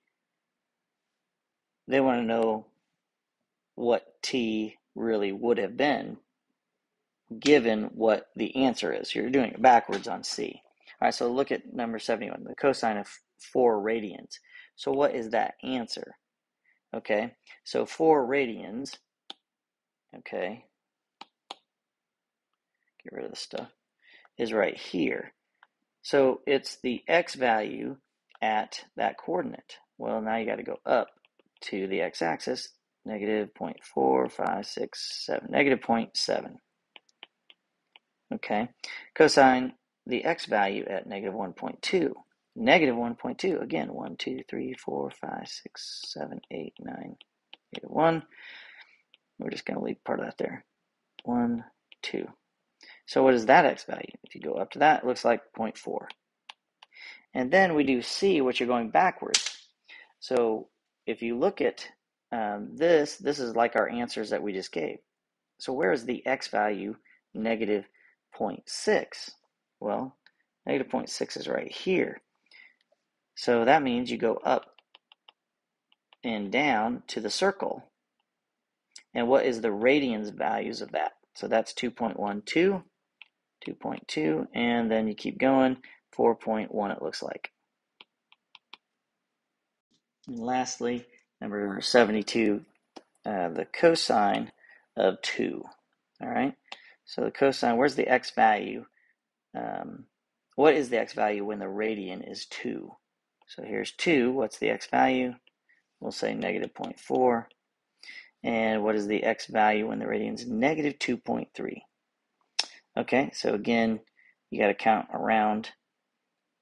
they want to know what T really would have been given what the answer is. You're doing it backwards on C. All right, so look at number 71, the cosine of 4 radians. So what is that answer? Okay, so 4 radians, okay, get rid of the stuff, is right here. So it's the x value at that coordinate. Well, now you got to go up to the x-axis, negative 0.4567, negative 0.7. Okay, cosine the x value at negative 1.2. Negative 1.2, again, 1, 2, 3, 4, 5, 6, 7, 8, 9, 8, negative 1. We're just going to leave part of that there. 1, 2. So what is that x value? If you go up to that, it looks like 0.4. And then we do c, which are going backwards. So if you look at um, this, this is like our answers that we just gave. So where is the x value negative 0.6? Well, negative 0.6 is right here. So that means you go up and down to the circle. And what is the radians values of that? So that's 2.12 2.2, and then you keep going, 4.1 it looks like. And lastly, number 72, uh, the cosine of 2. All right, so the cosine, where's the x value? Um, what is the x value when the radian is 2? So here's 2. What's the x value? We'll say negative 0.4. And what is the x value when the radian is negative 2.3? Okay, so again, you got to count around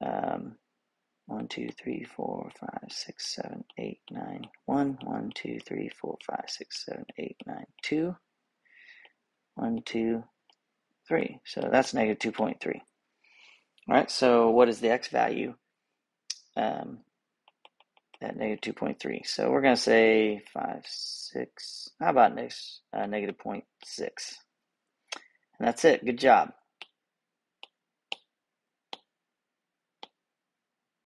um, 1, 2, 3, 4, 5, 6, 7, 8, 9, 1, 1, 2, 3, 4, 5, 6, 7, 8, 9, 2, 1, 2, 3. So that's negative 2.3. All right, so what is the x value um, at negative 2.3? So we're going to say 5, 6, how about next, uh, negative 0.6? That's it. Good job.